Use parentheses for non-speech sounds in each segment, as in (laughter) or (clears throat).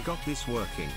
got this working.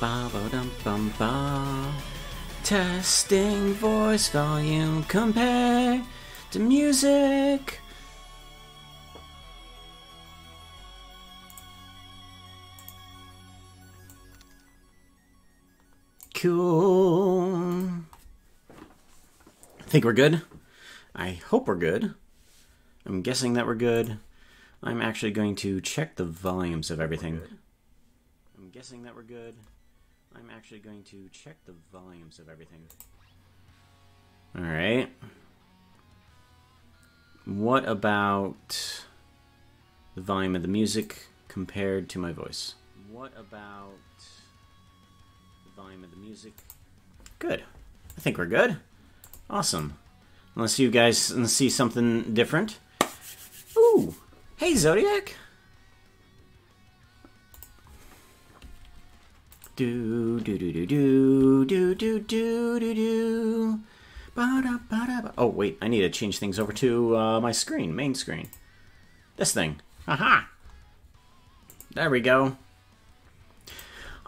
ba ba dum bum ba. Testing voice volume compare to music. Think we're good. I hope we're good. I'm guessing that we're good. I'm actually going to check the volumes of everything. I'm guessing that we're good. I'm actually going to check the volumes of everything. Alright. What about the volume of the music compared to my voice? What about the volume of the music? Good. I think we're good. Awesome. Unless you guys see something different. Ooh. Hey, Zodiac. Do do do do do do do do do do. Ba-da, ba-da, ba. Oh wait, I need to change things over to uh, my screen, main screen. This thing. Aha. There we go.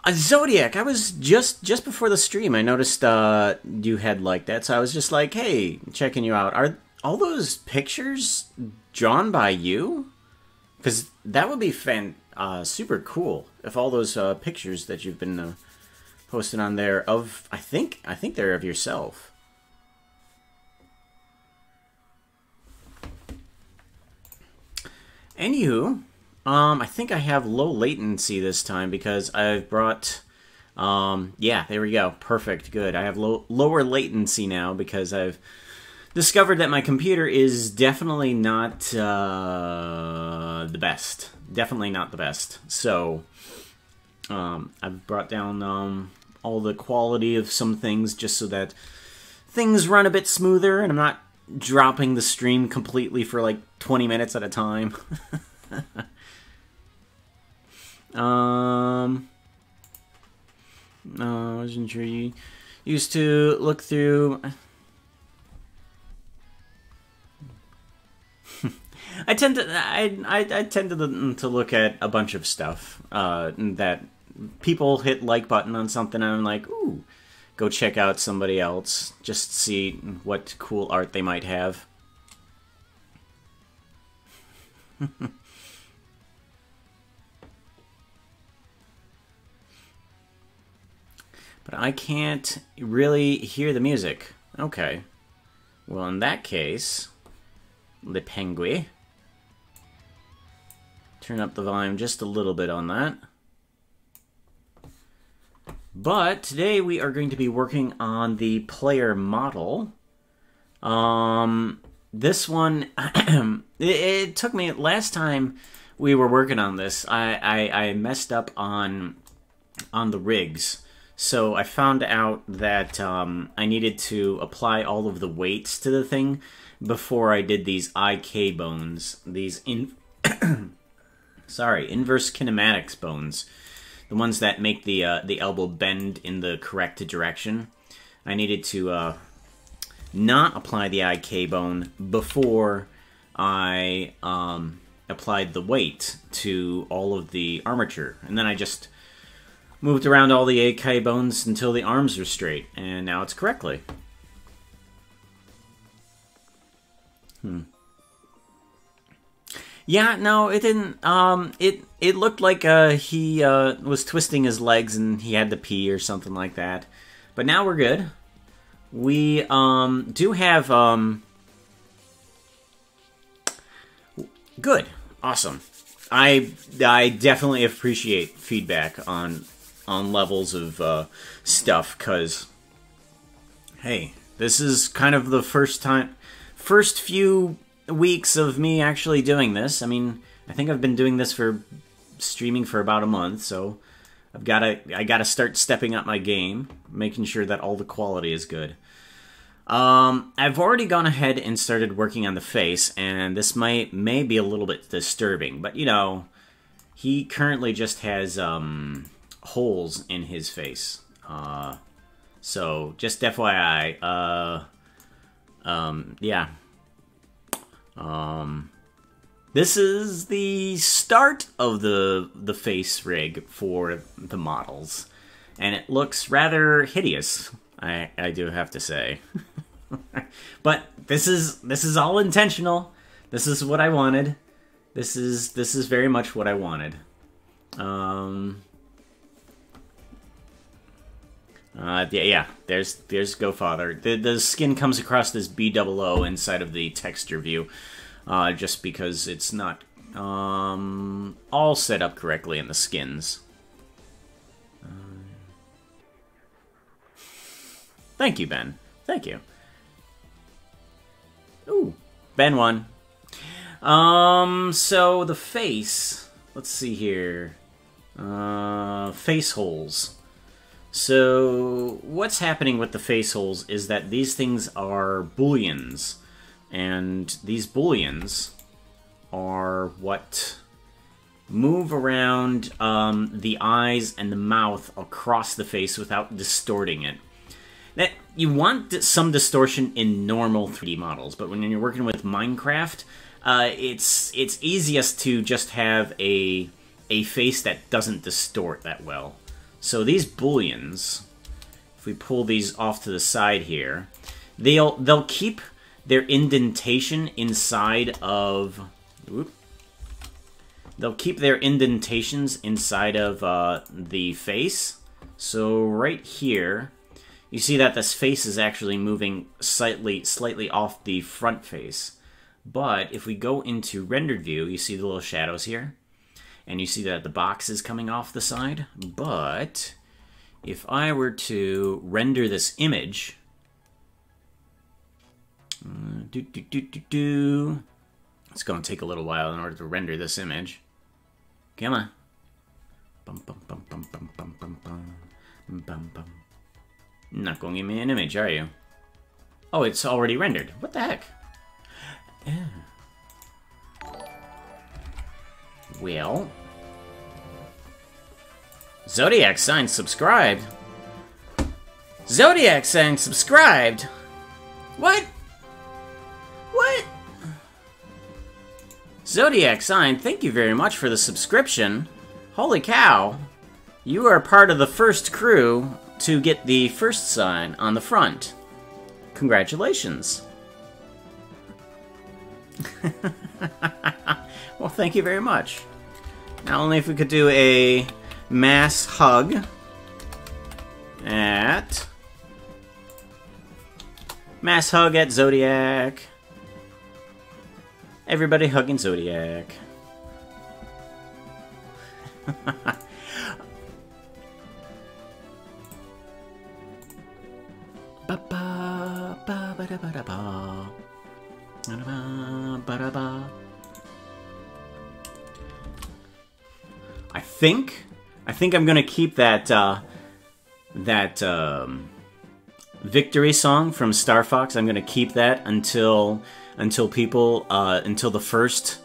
Uh, Zodiac, I was just just before the stream. I noticed uh, you had like that, so I was just like, "Hey, checking you out. Are all those pictures drawn by you? Because that would be fan uh, super cool if all those uh, pictures that you've been uh, posting on there of I think I think they're of yourself. Anywho, um, I think I have low latency this time because I've brought. Um, yeah, there we go. Perfect. Good. I have low, lower latency now because I've discovered that my computer is definitely not uh, the best. Definitely not the best. So, um, I've brought down um, all the quality of some things just so that things run a bit smoother and I'm not dropping the stream completely for like 20 minutes at a time. (laughs) um, no, I wasn't sure you used to look through. (laughs) I tend to I, I, I tend to to look at a bunch of stuff uh, that people hit like button on something and I'm like, ooh, go check out somebody else, just see what cool art they might have. (laughs) but I can't really hear the music. Okay. Well, in that case, Le Penguin. Turn up the volume just a little bit on that. But today we are going to be working on the player model. Um, this one, (clears throat) it, it, took me, last time we were working on this, I, I, I messed up on, on the rigs. So I found out that um, I needed to apply all of the weights to the thing before I did these IK bones. These in... (coughs) sorry, inverse kinematics bones the ones that make the uh, the elbow bend in the correct direction. I needed to uh, not apply the IK bone before I um, applied the weight to all of the armature. And then I just moved around all the IK bones until the arms were straight, and now it's correctly. Hmm. Yeah, no, it didn't. Um, it it looked like uh, he uh, was twisting his legs and he had to pee or something like that. But now we're good. We um do have um. Good, awesome. I I definitely appreciate feedback on on levels of uh, stuff because hey, this is kind of the first time, first few weeks of me actually doing this. I mean, I think I've been doing this for streaming for about a month, so I've got to I got to start stepping up my game, making sure that all the quality is good. Um, I've already gone ahead and started working on the face, and this might may be a little bit disturbing, but you know, he currently just has um, holes in his face. Uh, so just FYI, uh, um, yeah, um, this is the start of the the face rig for the models, and it looks rather hideous. I I do have to say, (laughs) but this is this is all intentional. This is what I wanted. This is this is very much what I wanted. Um. Uh, yeah, yeah. There's there's Go Father. The the skin comes across this B inside of the texture view, uh, just because it's not um, all set up correctly in the skins. Uh, thank you, Ben. Thank you. Ooh, Ben won. Um, so the face. Let's see here. Uh, face holes. So what's happening with the face holes is that these things are booleans, and these booleans are what move around um, the eyes and the mouth across the face without distorting it. That you want some distortion in normal 3D models, but when you're working with Minecraft, uh, it's it's easiest to just have a a face that doesn't distort that well. So these booleans, if we pull these off to the side here, they'll they'll keep their indentation inside of. Whoop, they'll keep their indentations inside of uh, the face. So right here, you see that this face is actually moving slightly slightly off the front face. But if we go into rendered view, you see the little shadows here and you see that the box is coming off the side. But if I were to render this image, uh, do, do, do, do, do. It's going to take a little while in order to render this image. Come on. Bum, bum, bum, bum, bum, bum, bum, bum, bum, bum. Not going to give me an image, are you? Oh, it's already rendered. What the heck? Yeah. Well. Zodiac sign subscribed. Zodiac sign subscribed. What? What? Zodiac sign, thank you very much for the subscription. Holy cow. You are part of the first crew to get the first sign on the front. Congratulations. (laughs) well, thank you very much. Not only if we could do a mass hug at mass hug at Zodiac. Everybody hugging Zodiac. (laughs) ba ba ba ba da ba da ba. Ba da ba ba da ba. I think, I think I'm gonna keep that uh, that um, victory song from Star Fox. I'm gonna keep that until until people uh, until the first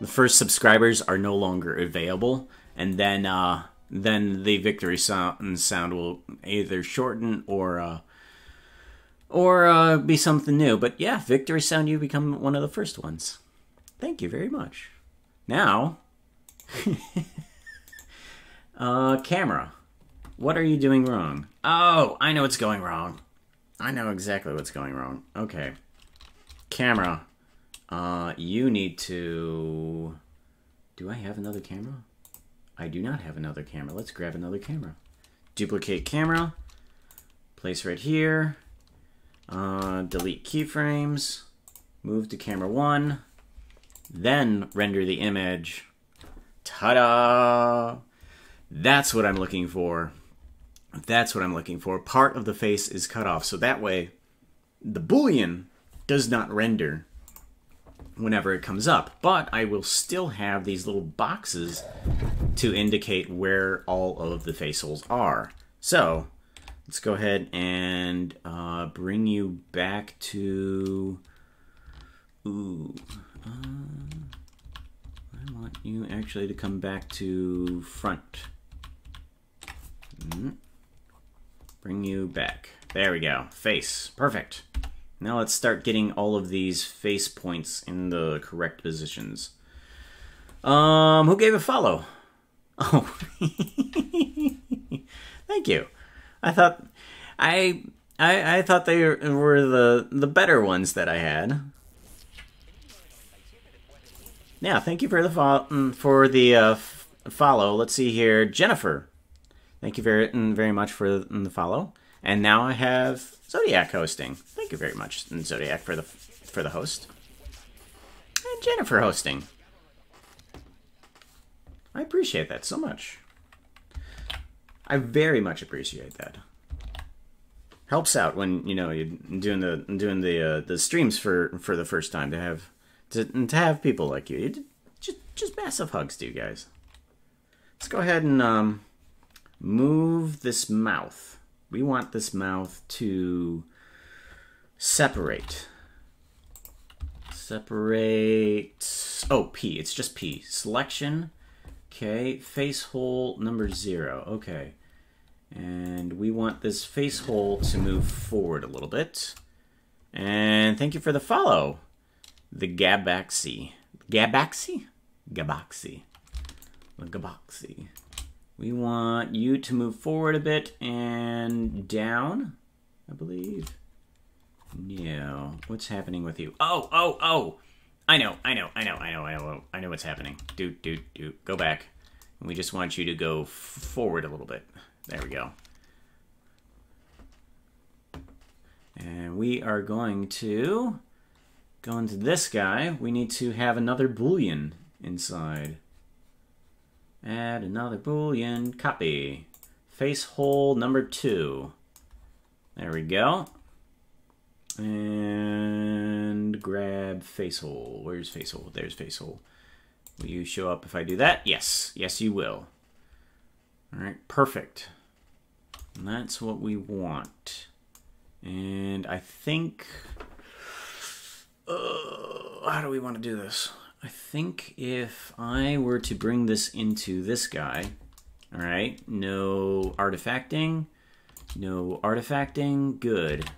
the first subscribers are no longer available, and then uh, then the victory sound sound will either shorten or uh, or uh, be something new. But yeah, Victory Sound, you become one of the first ones. Thank you very much. Now, (laughs) uh, camera. What are you doing wrong? Oh, I know what's going wrong. I know exactly what's going wrong. Okay. Camera. Uh, you need to... Do I have another camera? I do not have another camera. Let's grab another camera. Duplicate camera. Place right here. Uh, delete keyframes. Move to camera one. Then render the image. Ta-da! That's what I'm looking for. That's what I'm looking for. Part of the face is cut off, so that way the boolean does not render whenever it comes up, but I will still have these little boxes to indicate where all of the face holes are. So let's go ahead and uh, bring you back to. Ooh, uh, I want you actually to come back to front. Mm -hmm. Bring you back. There we go. Face. Perfect. Now let's start getting all of these face points in the correct positions. Um, who gave a follow? (laughs) Oh, thank you. I thought I I I thought they were the the better ones that I had. Yeah, thank you for the fo mm, for the uh, follow. Let's see here, Jennifer. Thank you very mm, very much for the follow. And now I have Zodiac hosting. Thank you very much, Zodiac, for the for the host. And Jennifer hosting. I appreciate that so much. I very much appreciate that. Helps out when you know you're doing the doing the uh, the streams for for the first time to have to to have people like you. Just just massive hugs to you guys. Let's go ahead and um move this mouth. We want this mouth to separate. Separate. Oh, P. It's just P. Selection. Okay. Face hole number zero. Okay. And we want this face hole to move forward a little bit. And thank you for the follow. The Gabaxi. Gabaxi? Gabaxi. The Gabaxi. We want you to move forward a bit and down, I believe. No. What's happening with you? Oh, oh, oh! I know, I know, I know, I know, I know, I know what's happening. Do, do, do. Go back. We just want you to go forward a little bit. There we go. And we are going to go into this guy. We need to have another boolean inside. Add another boolean, copy. Face hole number two. There we go. And grab face hole. Where's face hole? There's face hole. Will you show up if I do that? Yes. Yes, you will. All right, perfect. And that's what we want. And I think... Uh, how do we want to do this? I think if I were to bring this into this guy, all right, no artifacting, no artifacting, good.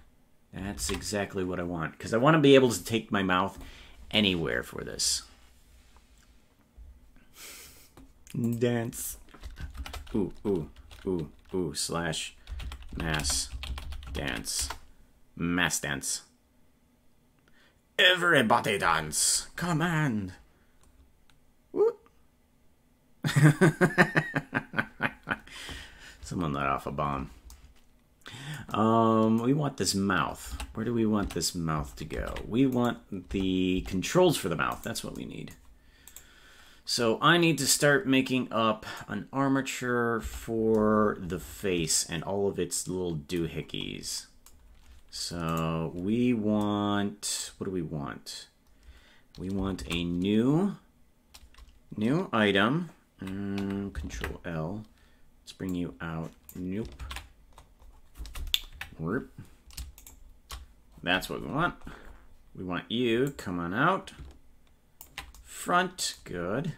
That's exactly what I want, because I want to be able to take my mouth anywhere for this. Dance. Ooh, ooh, ooh, ooh, slash mass dance. Mass dance. Everybody dance. Command. (laughs) Someone let off a bomb. Um, we want this mouth. Where do we want this mouth to go? We want the controls for the mouth. That's what we need. So I need to start making up an armature for the face and all of its little doohickeys. So we want, what do we want? We want a new, new item. Um, control L. Let's bring you out. Nope. Whoop. That's what we want. We want you, come on out. Front, good.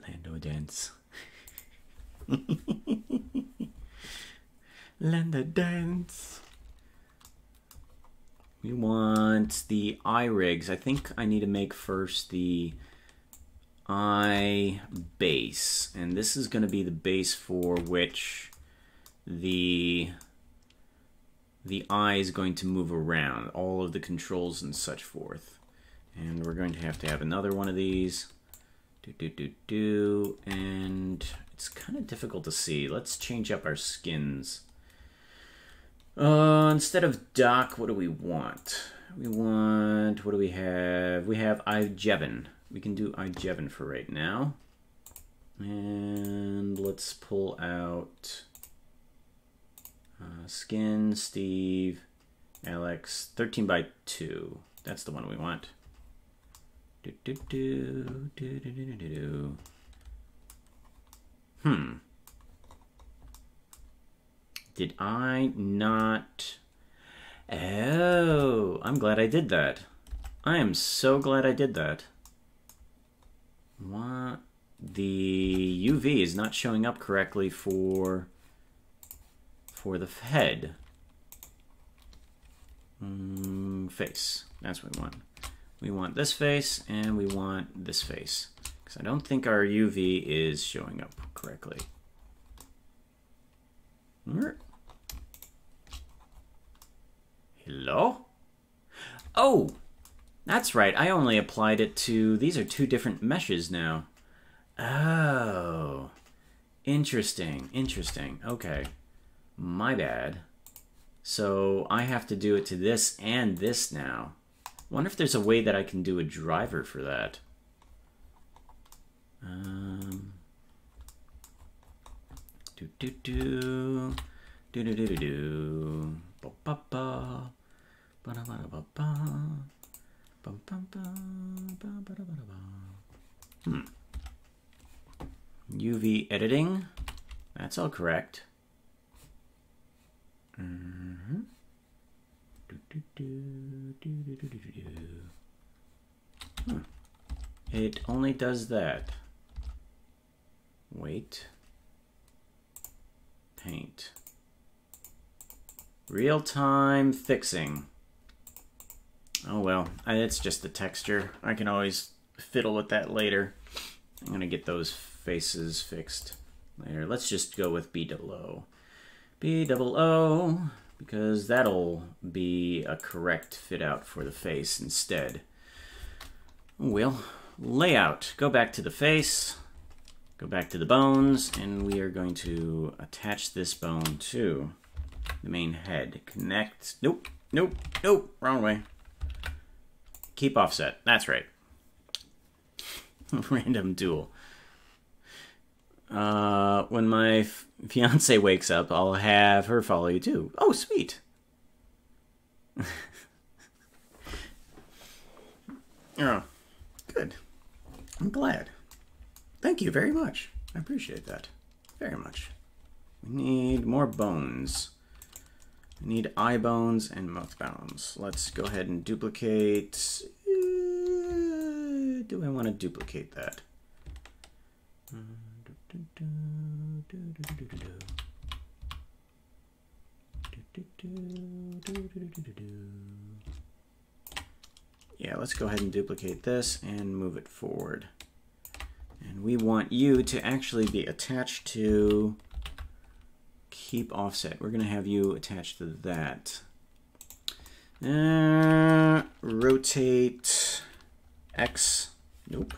Lando dance. (laughs) The dance. We want the eye rigs. I think I need to make first the eye base. And this is going to be the base for which the the eye is going to move around, all of the controls and such forth. And we're going to have to have another one of these. Do, do, do, do. And it's kind of difficult to see. Let's change up our skins. Uh, instead of Doc, what do we want? We want, what do we have? We have Ijevin. We can do Ijevin for right now. And let's pull out uh, Skin, Steve, Alex, 13 by 2. That's the one we want. Do, do, do, do, do, do, do, do. Hmm. Did I not... Oh, I'm glad I did that. I am so glad I did that. What? The UV is not showing up correctly for for the head. Mm, face. That's what we want. We want this face and we want this face. Because I don't think our UV is showing up correctly. Hello? Oh, that's right. I only applied it to... These are two different meshes now. Oh. Interesting. Interesting. Okay. My bad. So I have to do it to this and this now. wonder if there's a way that I can do a driver for that. Um, do do do do do do do do ba ba ba ba ba ba ba ba Hmm. UV editing. That's all correct. Mm -hmm. hmm. It only does that. Wait. Paint. Real-time fixing. Oh well, it's just the texture. I can always fiddle with that later. I'm gonna get those faces fixed later. Let's just go with B double O. B double O, because that'll be a correct fit out for the face instead. Oh, well, layout. Go back to the face, go back to the bones, and we are going to attach this bone to the main head. Connect. Nope, nope, nope, wrong way. Keep offset. That's right. (laughs) Random duel. Uh, when my fiance wakes up, I'll have her follow you too. Oh, sweet. (laughs) oh, good. I'm glad. Thank you very much. I appreciate that very much. We need more bones. We need eye bones and mouth bones. Let's go ahead and duplicate. Uh, do I want to duplicate that? Yeah, let's go ahead and duplicate this and move it forward. And we want you to actually be attached to keep offset. We're going to have you attached to that. Uh, rotate X. Nope.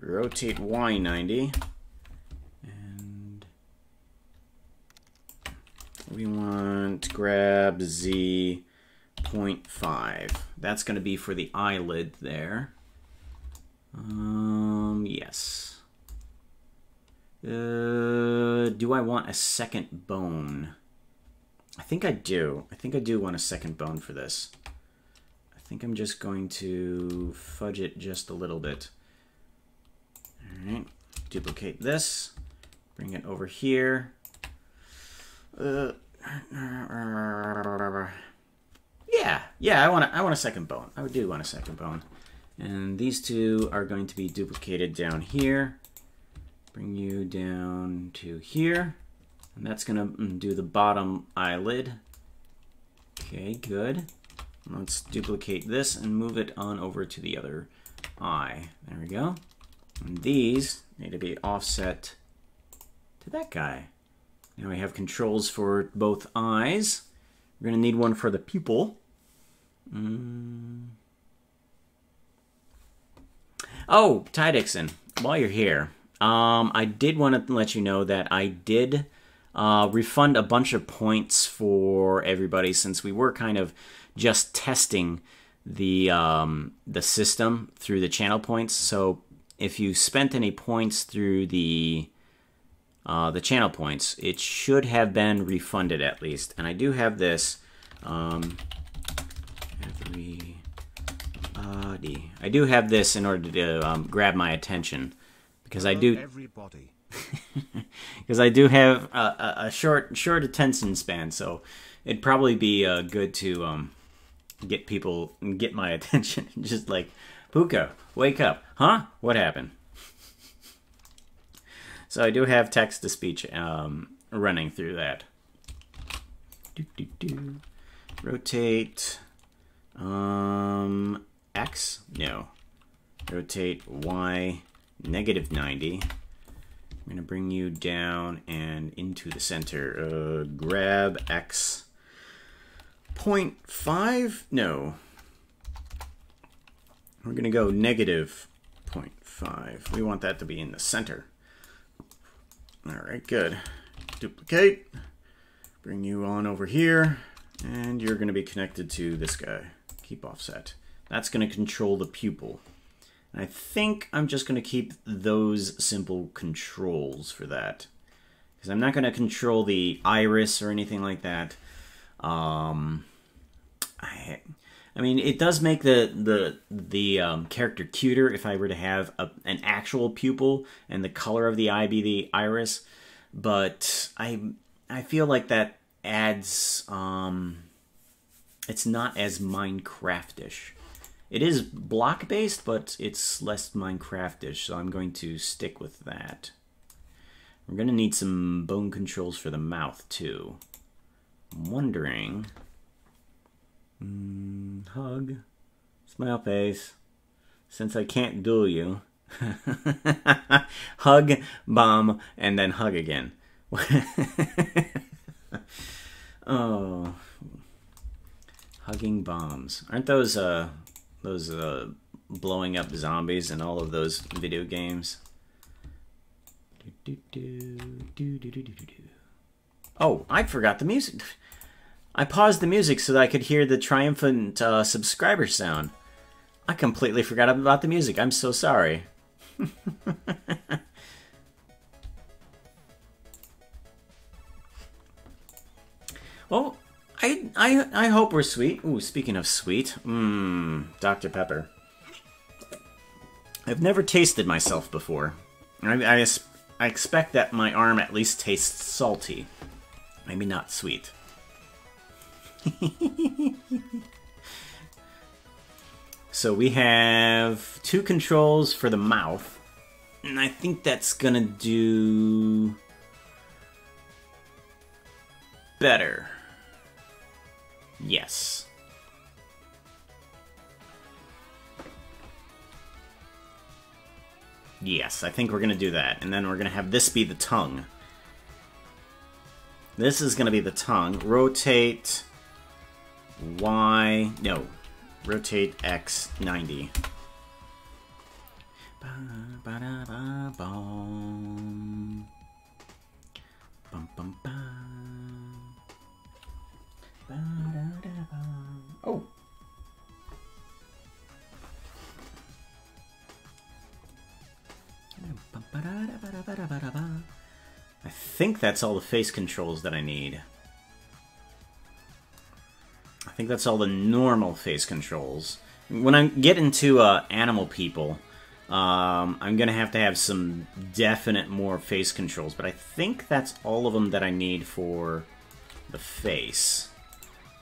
Rotate Y 90. And we want grab Z 0.5. That's going to be for the eyelid there. Um, yes. Uh, do I want a second bone? I think I do. I think I do want a second bone for this. I think I'm just going to fudge it just a little bit. All right, duplicate this, bring it over here. Uh, yeah, yeah, I want a, I want a second bone. I do want a second bone. And these two are going to be duplicated down here. Bring you down to here. And that's going to mm, do the bottom eyelid. Okay, good. Let's duplicate this and move it on over to the other eye. There we go. And these need to be offset to that guy. Now we have controls for both eyes. We're going to need one for the pupil. Mm. Oh, Ty Dixon, while you're here, um, I did want to let you know that I did uh, refund a bunch of points for everybody since we were kind of just testing the um, the system through the channel points. So if you spent any points through the uh, the channel points, it should have been refunded at least. And I do have this. Um, everybody. I do have this in order to um, grab my attention because I do. Everybody. (laughs) Because I do have a, a, short short attention span, so it'd probably be uh, good to um, get people and get my (laughs) attention. Just like, Pooka, wake up, huh? What happened? (laughs) so I do have text to speech um, running through that. Do, do, do. Rotate. Um, X? No. Rotate Y negative 90. I'm going to bring you down and into the center. Uh, grab X 0.5? No. We're going to go negative 0.5. We want that to be in the center. All right, good. Duplicate. Bring you on over here. And you're going to be connected to this guy. Keep offset. That's going to control the pupil. And I think I'm just going to keep those simple controls for that. Because I'm not going to control the iris or anything like that. Um, I, I mean, it does make the the the um, character cuter if I were to have a, an actual pupil and the color of the eye be the iris, but I I feel like that adds um, it's not as Minecraftish. It is block based, but it's less Minecraftish, so I'm going to stick with that. We're going to need some bone controls for the mouth, too. I'm wondering... Mm, hug. Smile face. Since I can't duel you. (laughs) hug, bomb, and then hug again. (laughs) oh. Hugging bombs. Aren't those, uh, those uh, blowing up zombies and all of those video games. Oh, I forgot the music. I paused the music so that I could hear the triumphant uh, subscriber sound. I completely forgot about the music. I'm so sorry. (laughs) well, I, I, I hope we're sweet. Ooh, speaking of sweet, mmm, Dr. Pepper. I've never tasted myself before. I, I, I expect that my arm at least tastes salty. Maybe not sweet. (laughs) so we have two controls for the mouth. And I think that's gonna do... better. Yes. Yes, I think we're going to do that. And then we're going to have this be the tongue. This is going to be the tongue. Rotate Y... No. Rotate X 90. Ba, ba, da, ba, bum. Bum, bum, I think that's all the face controls that I need. I think that's all the normal face controls. When I get into uh, animal people, um, I'm going to have to have some definite more face controls, but I think that's all of them that I need for the face.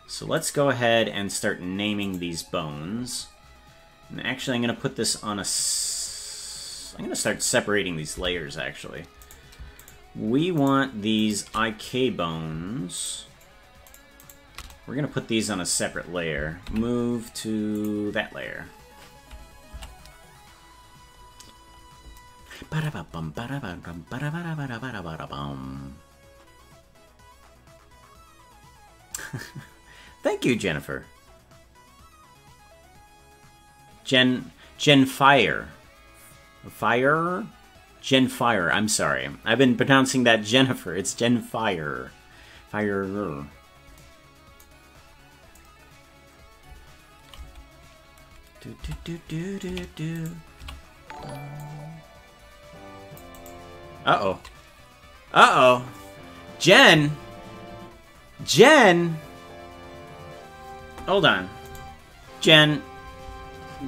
So let's go ahead and start naming these bones. And actually, I'm going to put this on a I'm going to start separating these layers, actually. We want these IK bones. We're going to put these on a separate layer. Move to that layer. (laughs) Thank you, Jennifer. Gen Gen Fire. Fire? Gen Fire. I'm sorry. I've been pronouncing that Jennifer. It's Gen Fire. Fire. Do do do do do do. Uh oh. Uh oh. Jen. Jen. Hold on. Jen.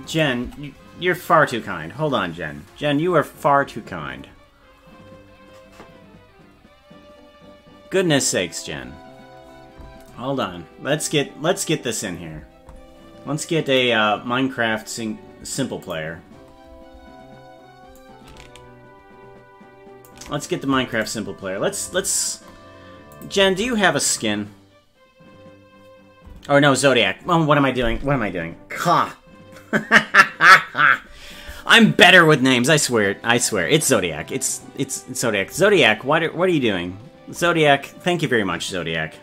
Jen, you're far too kind. Hold on, Jen. Jen, you are far too kind. Goodness sakes, Jen. Hold on. Let's get let's get this in here. Let's get a uh, Minecraft simple player. Let's get the Minecraft simple player. Let's let's. Jen, do you have a skin? Or no, Zodiac. Well, what am I doing? What am I doing? Ha! (laughs) I'm better with names. I swear. I swear. It's Zodiac. It's it's, it's Zodiac. Zodiac. What are, what are you doing? Zodiac. Thank you very much, Zodiac.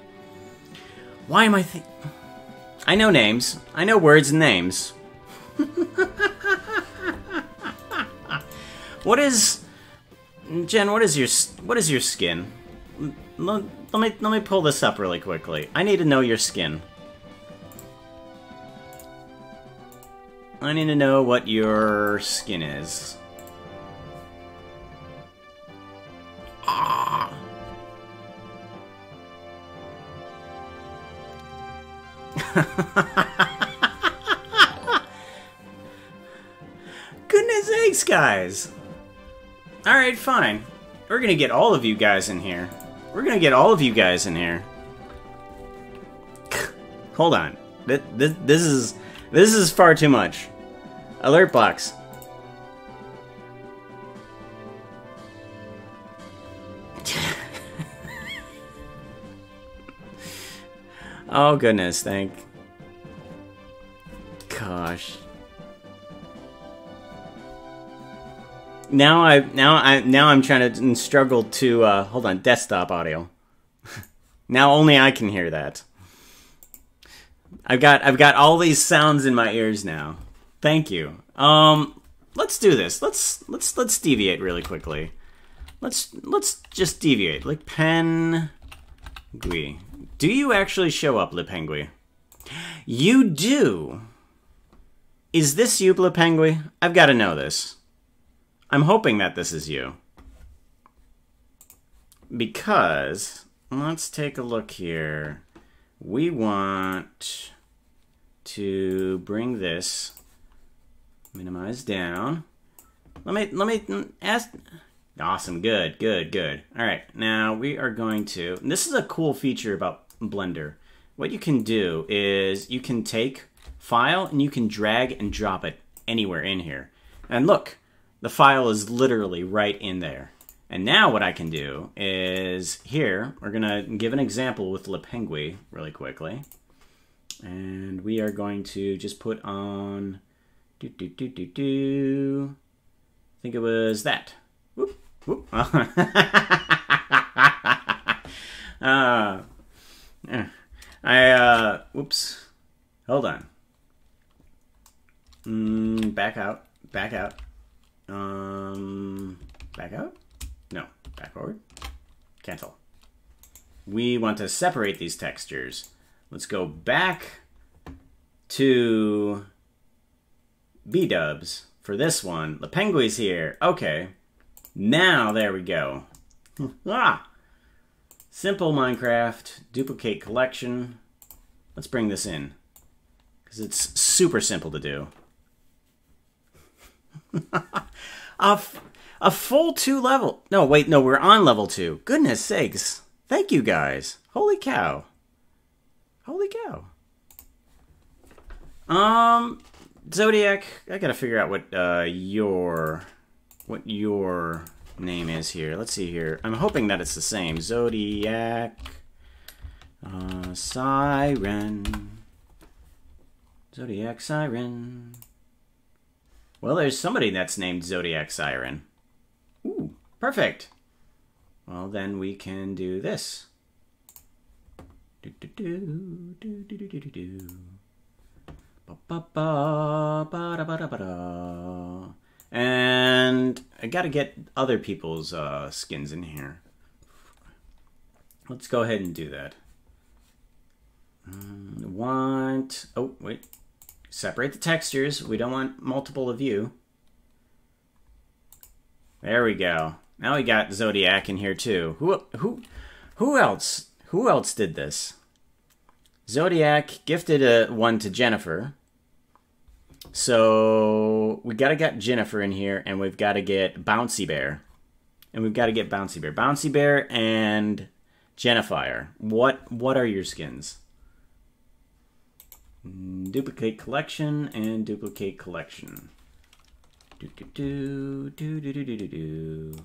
Why am I think? I know names. I know words and names. (laughs) what is Jen? What is your what is your skin? Let, let me let me pull this up really quickly. I need to know your skin. I need to know what your skin is. Ah. (laughs) Goodness sakes, guys! Alright, fine. We're gonna get all of you guys in here. We're gonna get all of you guys in here. (laughs) Hold on. This, this, this is this is far too much. Alert box. (laughs) oh goodness, thank. Gosh. Now I now I now I'm trying to struggle to uh, hold on desktop audio. (laughs) now only I can hear that. I've got I've got all these sounds in my ears now. Thank you. Um, let's do this. Let's let's let's deviate really quickly. Let's let's just deviate. Like pen Gui. Do you actually show up, Le Lipengui? You do. Is this you, Le Lipengui? I've got to know this. I'm hoping that this is you. Because, let's take a look here. We want to bring this minimize down. Let me let me ask. Awesome, good, good, good. All right, now we are going to. This is a cool feature about Blender. What you can do is you can take file and you can drag and drop it anywhere in here. And look, the file is literally right in there. And now what I can do is here, we're gonna give an example with Lipengui really quickly. And we are going to just put on do, do, do, do, do. I think it was that. Whoop, whoop. (laughs) uh, I, uh, whoops. Hold on. Mm, back out. Back out. Um, back out? No. Back forward. Cancel. We want to separate these textures. Let's go back to B-dubs for this one. The penguin's here. Okay. Now, there we go. (laughs) ah! Simple Minecraft, duplicate collection. Let's bring this in. Because it's super simple to do. (laughs) a, a full two level. No, wait, no, we're on level two. Goodness sakes. Thank you guys. Holy cow. Holy cow. Um, Zodiac, I gotta figure out what uh, your what your name is here. Let's see here. I'm hoping that it's the same. Zodiac uh, Siren. Zodiac Siren. Well, there's somebody that's named Zodiac Siren. Ooh, perfect. Well, then we can do this. Do, do, do, do, do, do, do, do. Ba, ba, ba, ba, da, ba, da, ba, da. And I gotta get other people's uh, skins in here. Let's go ahead and do that. Um, want... Oh, wait. Separate the textures. We don't want multiple of you. There we go. Now we got Zodiac in here too. Who who who else? Who else did this? Zodiac gifted a one to Jennifer. So we got to get Jennifer in here, and we've got to get Bouncy Bear, and we've got to get Bouncy Bear, Bouncy Bear, and Jennifer. What what are your skins? Duplicate collection and duplicate collection. Do do do do do do do do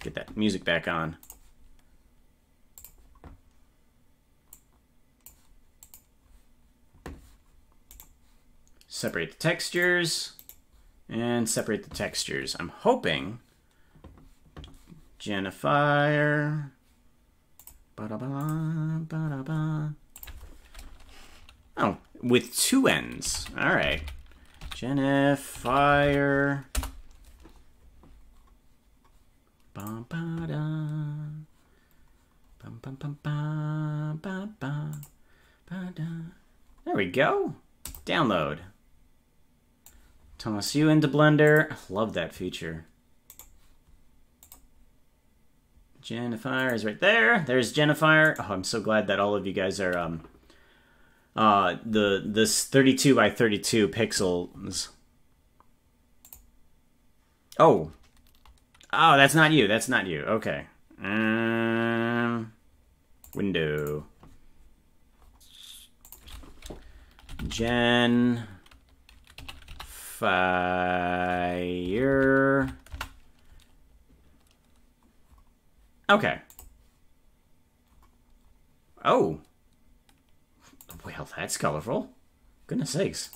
Get that music back on. Separate the textures and separate the textures. I'm hoping Jennifer. Oh, with two ends. All right. Jennifer. Bum, da. Bum, bum, bum, ba, ba, ba, da. There we go. Download. Toss you into Blender. Love that feature. Jennifer is right there. There's Jennifer. Oh, I'm so glad that all of you guys are um uh the this 32 by 32 pixels. Oh. Oh, that's not you. That's not you. Okay. Um window. Jen fire. Okay. Oh. Well, that's colorful. Goodness sakes.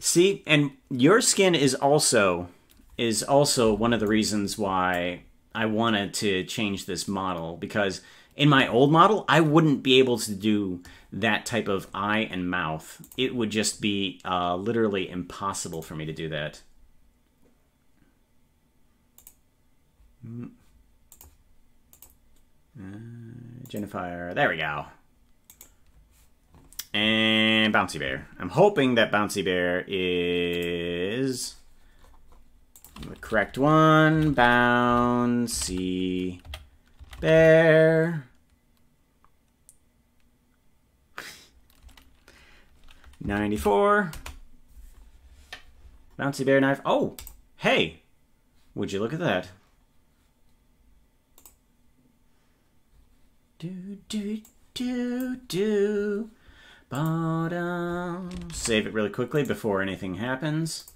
See, and your skin is also is also one of the reasons why I wanted to change this model because in my old model, I wouldn't be able to do that type of eye and mouth. It would just be uh, literally impossible for me to do that. Uh, Jennifer, there we go. And Bouncy Bear. I'm hoping that Bouncy Bear is the correct one. Bouncy Bear. Ninety-four. Bouncy Bear knife. Oh, hey, would you look at that? Do do do do. Save it really quickly before anything happens.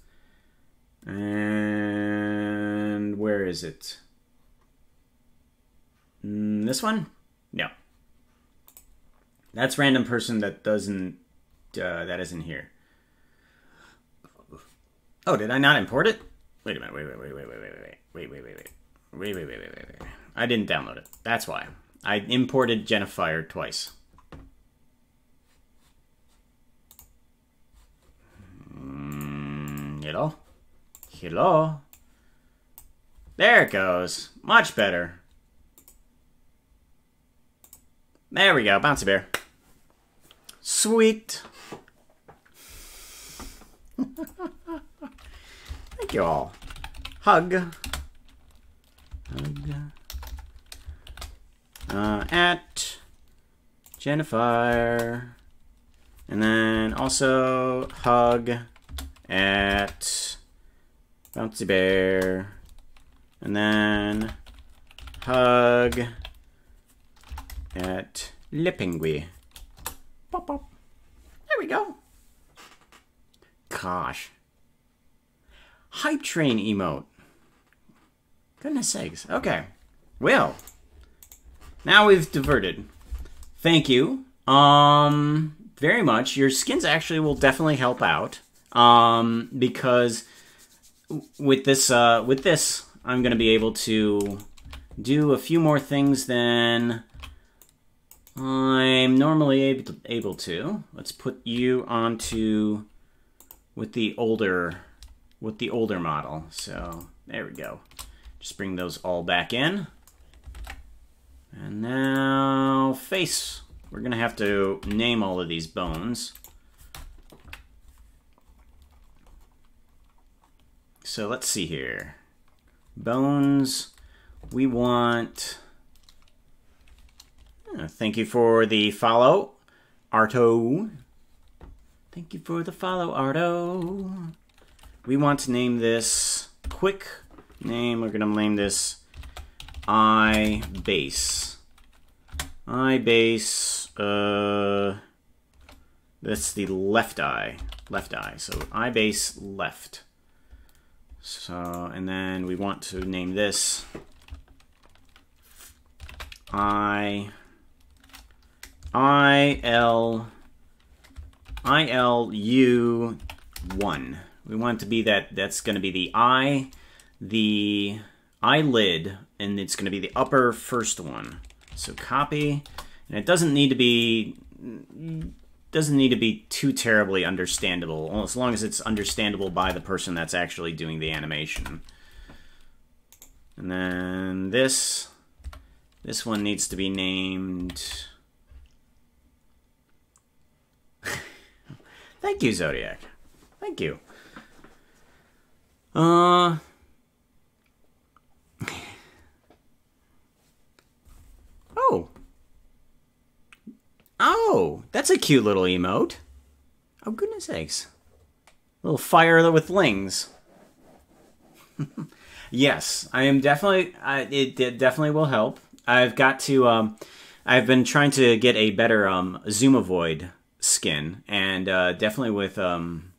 And where is it? Mm, this one? No. That's random person that doesn't uh, that isn't here. Oh, did I not import it? Wait a minute. Wait, wait, wait, wait, wait, wait, wait, wait, wait, wait, wait, wait, wait, wait, wait, wait, wait. I didn't download it. That's why. I imported Jennifer twice. Mm, hello? Hello? There it goes. Much better. There we go. Bouncy Bear. Sweet. (laughs) Thank you all. Hug. Hug uh, at Jennifer. And then also hug at Bouncy Bear. And then hug at Lipingui. Pop, pop. There we go. gosh. Hype train emote. Goodness sakes. Okay. Well, now we've diverted. Thank you. Um, very much. Your skins actually will definitely help out. Um, because with this, uh, with this, I'm gonna be able to do a few more things than I'm normally able to, able to. Let's put you onto with the older with the older model. So there we go. Just bring those all back in. And now face. We're gonna have to name all of these bones. So let's see here. Bones, we want uh, thank you for the follow, Arto. Thank you for the follow, Arto. We want to name this quick name. We're going to name this I base. I base, uh, that's the left eye. Left eye. So I base left. So, and then we want to name this I I L I L U one. We want it to be that that's going to be the eye, the eyelid, and it's going to be the upper first one. So copy, and it doesn't need to be doesn't need to be too terribly understandable, as long as it's understandable by the person that's actually doing the animation. And then this, this one needs to be named (laughs) Thank you, Zodiac. Thank you. Uh. Oh. Oh, that's a cute little emote. Oh, goodness sakes. Little fire with lings. (laughs) yes, I am definitely. Uh, it, it, definitely will help. I've got to. Um, I've been trying to get a better um, zoom avoid skin, and uh, definitely with um,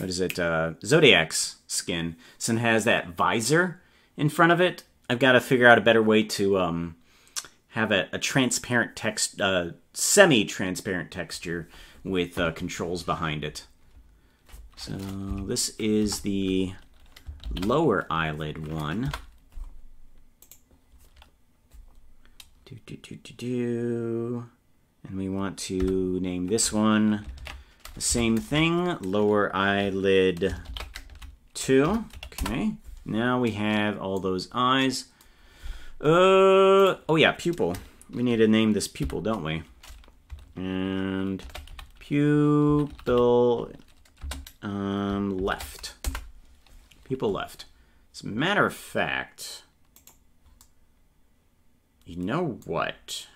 what is it, uh, Zodiac's skin, since it has that visor in front of it. I've got to figure out a better way to um, have a, a transparent text, uh, semi-transparent texture with uh, controls behind it. So this is the lower eyelid one. Do do do do do. And we want to name this one the same thing, lower eyelid 2. Okay, now we have all those eyes. Uh, oh yeah, pupil. We need to name this pupil, don't we? And pupil um, left. Pupil left. As a matter of fact, you know what?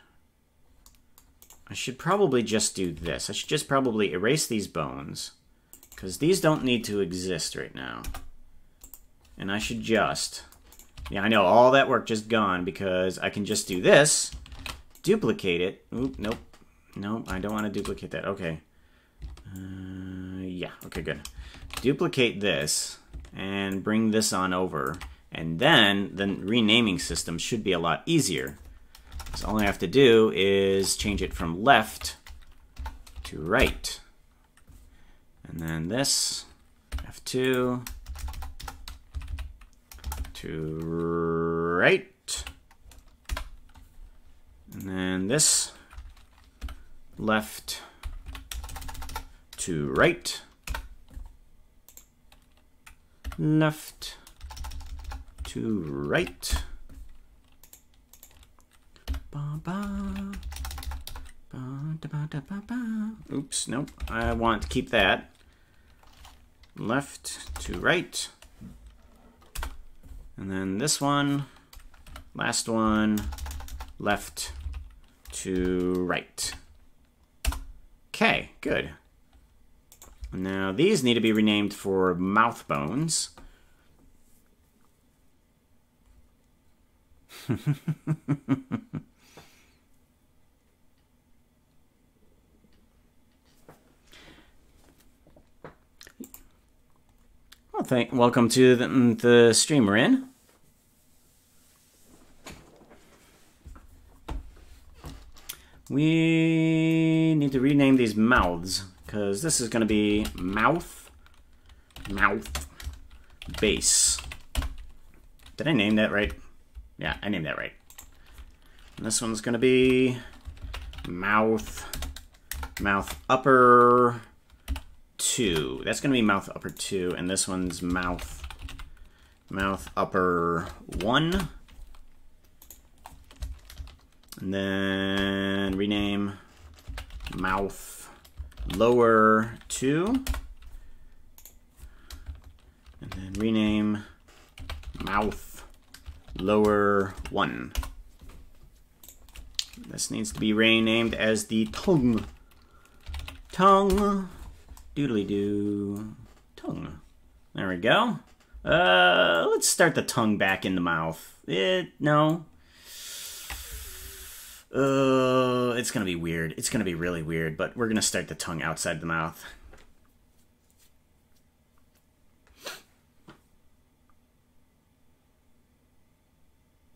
I should probably just do this. I should just probably erase these bones. Because these don't need to exist right now. And I should just... Yeah, I know, all that work just gone because I can just do this, duplicate it. Oop, nope. Nope, I don't want to duplicate that. Okay. Uh, yeah, okay, good. Duplicate this and bring this on over. And then the renaming system should be a lot easier. So all I have to do is change it from left to right. And then this, F2, to right. And then this, left to right. Left to right. Oops, nope. I want to keep that. Left to right. And then this one, last one, left to right. Okay, good. Now these need to be renamed for mouth bones. (laughs) well, thank welcome to the, the stream, Rin. We need to rename these mouths because this is going to be mouth, mouth, base. Did I name that right? Yeah, I named that right. And this one's going to be mouth, mouth upper two. That's going to be mouth upper two, and this one's mouth, mouth upper one. And then rename mouth lower 2. And then rename mouth lower 1. This needs to be renamed as the tongue. Tongue. Doodly doo. Tongue. There we go. Uh, let's start the tongue back in the mouth. It, no, uh, it's gonna be weird. It's gonna be really weird, but we're gonna start the tongue outside the mouth.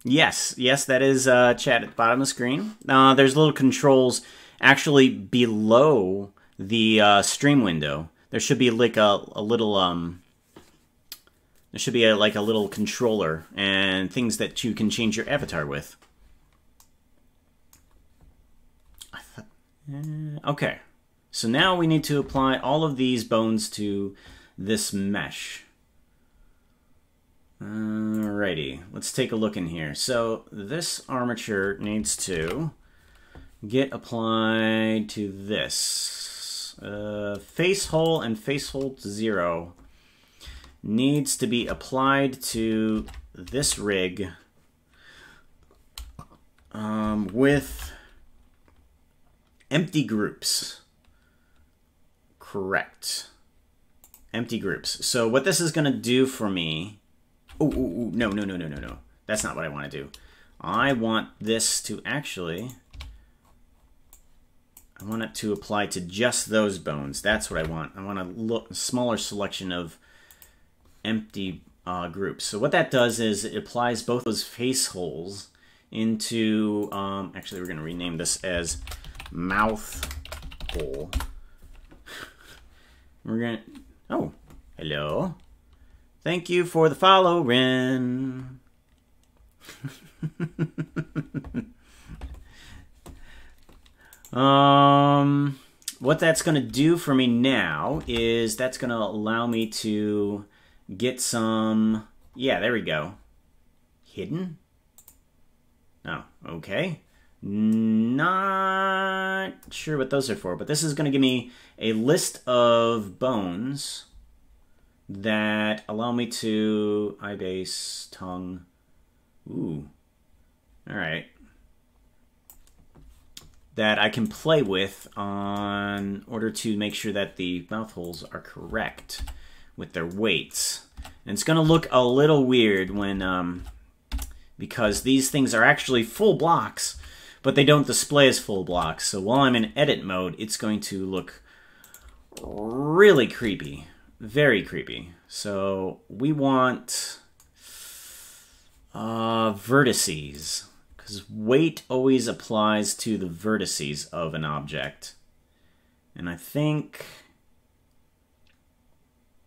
Yes, yes, that is uh, chat at the bottom of the screen. Uh, there's little controls actually below the uh, stream window. There should be like a, a little um, there should be a, like a little controller and things that you can change your avatar with. Uh, okay, so now we need to apply all of these bones to this mesh. Alrighty, let's take a look in here. So this armature needs to get applied to this. Uh, face hole and face hole zero needs to be applied to this rig um, with Empty groups. Correct. Empty groups. So what this is going to do for me... Oh, no, no, no, no, no, no. That's not what I want to do. I want this to actually... I want it to apply to just those bones. That's what I want. I want a look, smaller selection of empty uh, groups. So what that does is it applies both those face holes into... Um, actually, we're going to rename this as mouth hole. We're gonna. Oh, hello. Thank you for the follow, Ren. (laughs) um, what that's to do for me now is that's to allow me to get some. Yeah, there we go. Hidden? Oh, okay. Not sure what those are for, but this is going to give me a list of bones that allow me to eye base, tongue. Ooh. All right. That I can play with on order to make sure that the mouth holes are correct with their weights. And it's going to look a little weird when, um, because these things are actually full blocks but they don't display as full blocks. So while I'm in edit mode, it's going to look really creepy. Very creepy. So we want uh, vertices, because weight always applies to the vertices of an object. And I think...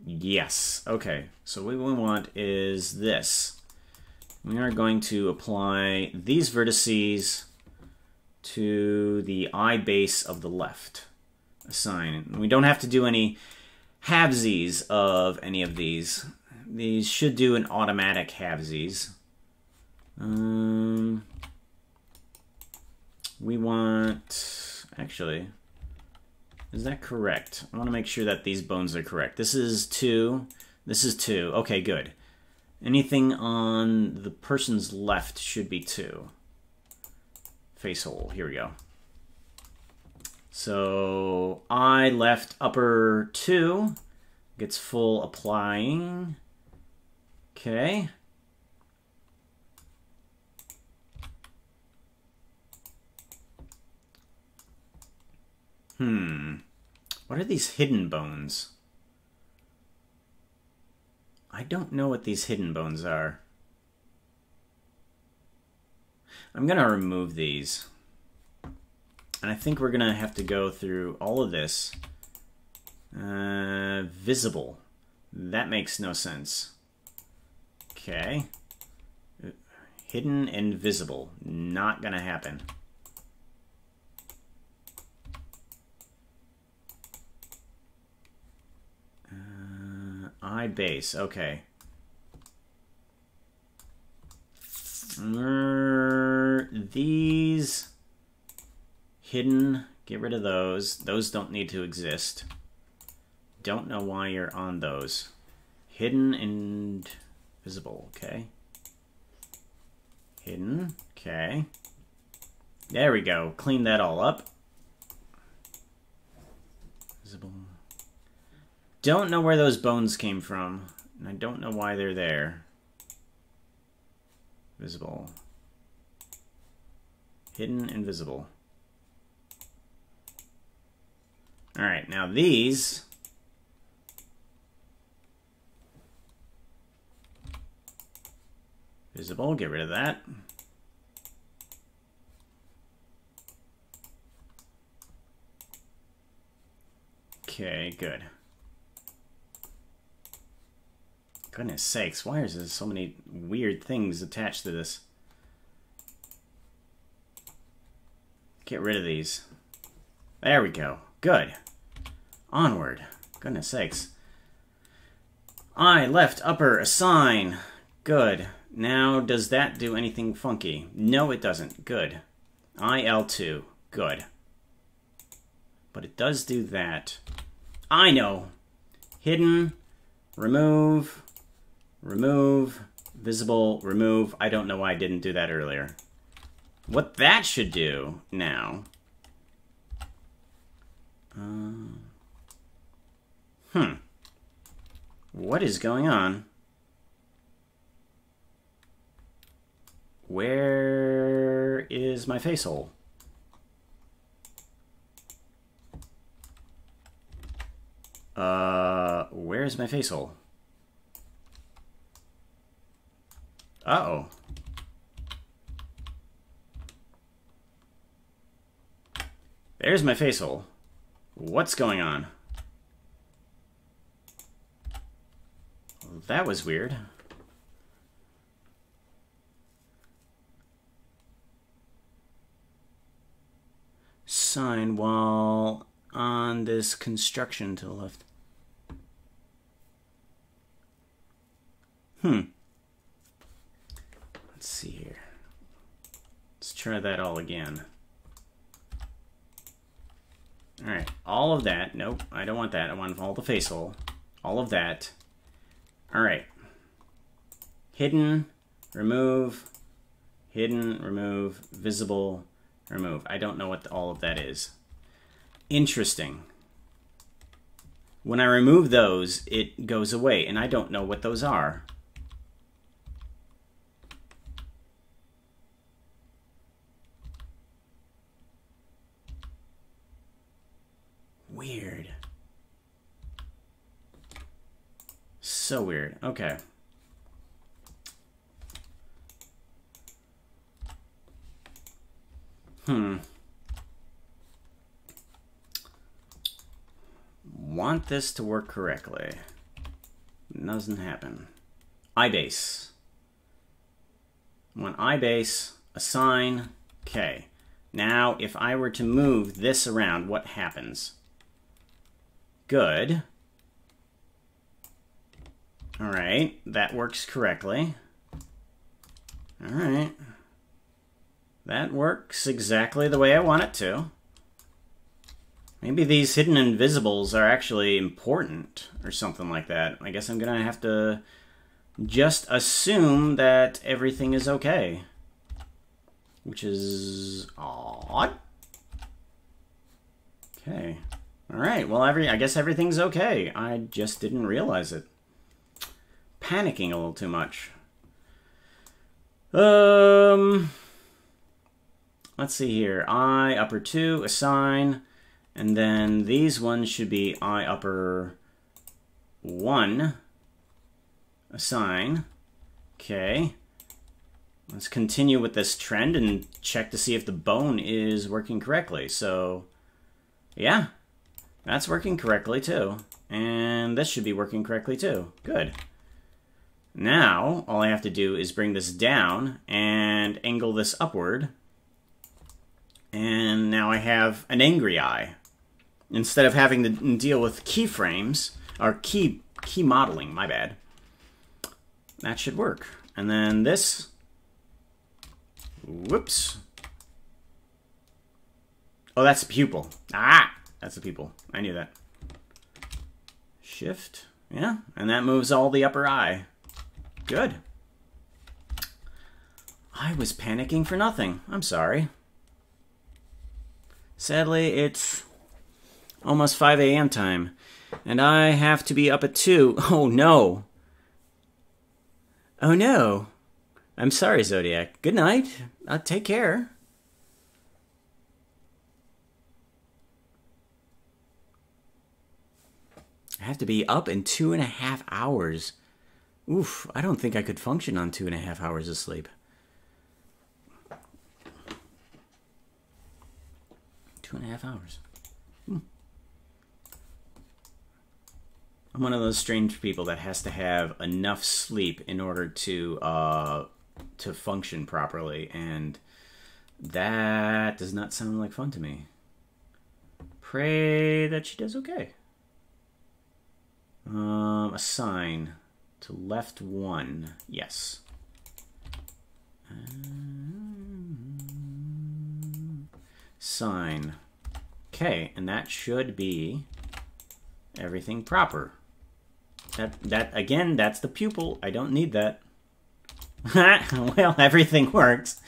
Yes. Okay. So what we want is this. We are going to apply these vertices to the eye base of the left. Assign. We don't have to do any halvesies of any of these. These should do an automatic halvesies. Um, we want... Actually, is that correct? I want to make sure that these bones are correct. This is 2. This is 2. Okay, good. Anything on the person's left should be 2 face hole. Here we go. So I left upper two gets full applying. Okay. Hmm. What are these hidden bones? I don't know what these hidden bones are. I'm going to remove these. And I think we're going to have to go through all of this. Uh, visible. That makes no sense. Okay. Hidden and visible. Not going to happen. Uh, I base. Okay. These hidden, get rid of those. Those don't need to exist. Don't know why you're on those. Hidden and visible, okay. Hidden, okay. There we go. Clean that all up. Visible. Don't know where those bones came from. And I don't know why they're there. Visible. Hidden, invisible. Alright, now these... Visible, get rid of that. Okay, good. Goodness sakes, why is there so many weird things attached to this? Get rid of these. There we go. Good. Onward. Goodness sakes. I left upper assign. Good. Now, does that do anything funky? No, it doesn't. Good. IL2. Good. But it does do that. I know. Hidden. Remove. Remove. Visible. Remove. I don't know why I didn't do that earlier. What that should do now... Uh, hmm. What is going on? Where is my face hole? Uh, where's my face hole? Uh-oh. There's my face hole. What's going on? That was weird. Sign wall on this construction to the left. Hmm. Let's see here. Let's try that all again. All right, all of that. Nope, I don't want that. I want all the face hole. All of that. All right. Hidden, remove, hidden, remove, visible, remove. I don't know what the, all of that is. Interesting. When I remove those, it goes away, and I don't know what those are. Weird. So weird. Okay. Hmm. Want this to work correctly. Doesn't happen. iBase. Want iBase, assign, K. Now, if I were to move this around, what happens? Good. All right, that works correctly. All right. That works exactly the way I want it to. Maybe these hidden invisibles are actually important or something like that. I guess I'm going to have to just assume that everything is okay. Which is odd. Okay. All right. Well, every I guess everything's okay. I just didn't realize it. Panicking a little too much. Um. Let's see here. I upper two assign, and then these ones should be I upper one assign. Okay. Let's continue with this trend and check to see if the bone is working correctly. So, yeah, that's working correctly too. And this should be working correctly too. Good. Now, all I have to do is bring this down and angle this upward. And now I have an angry eye. Instead of having to deal with keyframes, or key, key modeling, my bad. That should work. And then this, whoops. Oh, that's pupil. Ah, that's the pupil. I knew that. Shift, yeah, and that moves all the upper eye. Good. I was panicking for nothing. I'm sorry. Sadly, it's almost 5 a.m. time, and I have to be up at 2. (laughs) Oh no. Oh no. I'm sorry, Zodiac. Good night. Uh, take care. I have to be up in two and a half hours. Oof, I don't think I could function on two and a half hours of sleep. Two and a half hours. Hmm. I'm one of those strange people that has to have enough sleep in order to uh, to function properly, and that does not sound like fun to me. Pray that she does okay. Um, assign to left one. Yes. Um, sign. Okay, and that should be everything proper. That, that again, that's the pupil. I don't need that. (laughs) well, everything works.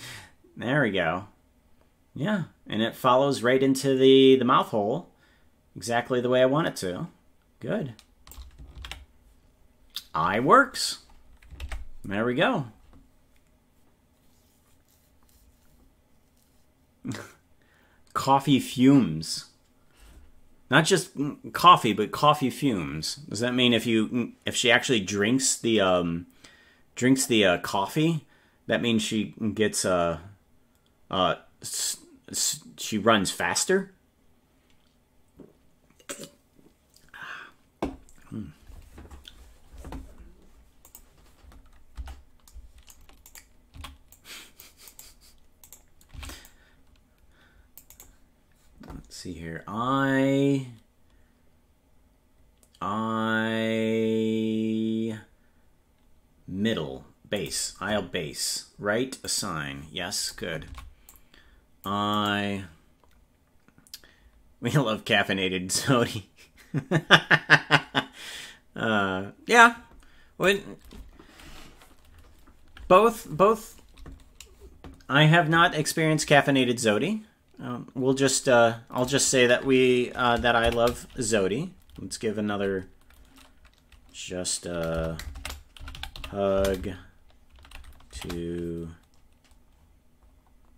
There we go. Yeah, and it follows right into the, the mouth hole exactly the way I want it to. Good. Eye works. There we go. (laughs) coffee fumes. Not just coffee, but coffee fumes. Does that mean if you if she actually drinks the um drinks the uh, coffee, that means she gets uh uh she runs faster? See here. I I middle base. I'll base. Right assign. Yes, good. I (laughs) we love caffeinated sody. (laughs) uh, yeah. When both both I have not experienced caffeinated Zodi. Um, we'll just uh, I'll just say that we uh, that I love Zodi. Let's give another just a hug to.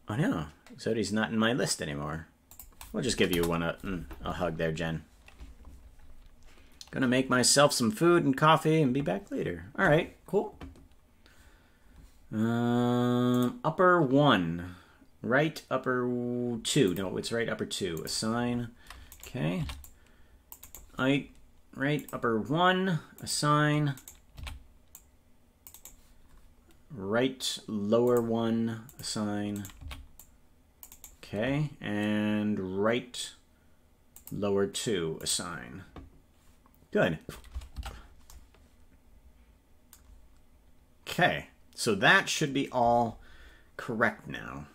Oh no, Zodi's not in my list anymore. We'll just give you one a, mm, a hug there, Jen. Gonna make myself some food and coffee and be back later. All right, cool. Um, upper one. Right upper two. No, it's right upper two. Assign. Okay. I right upper one. Assign. Right lower one. Assign. Okay. And right lower two. Assign. Good. Okay. So that should be all correct now.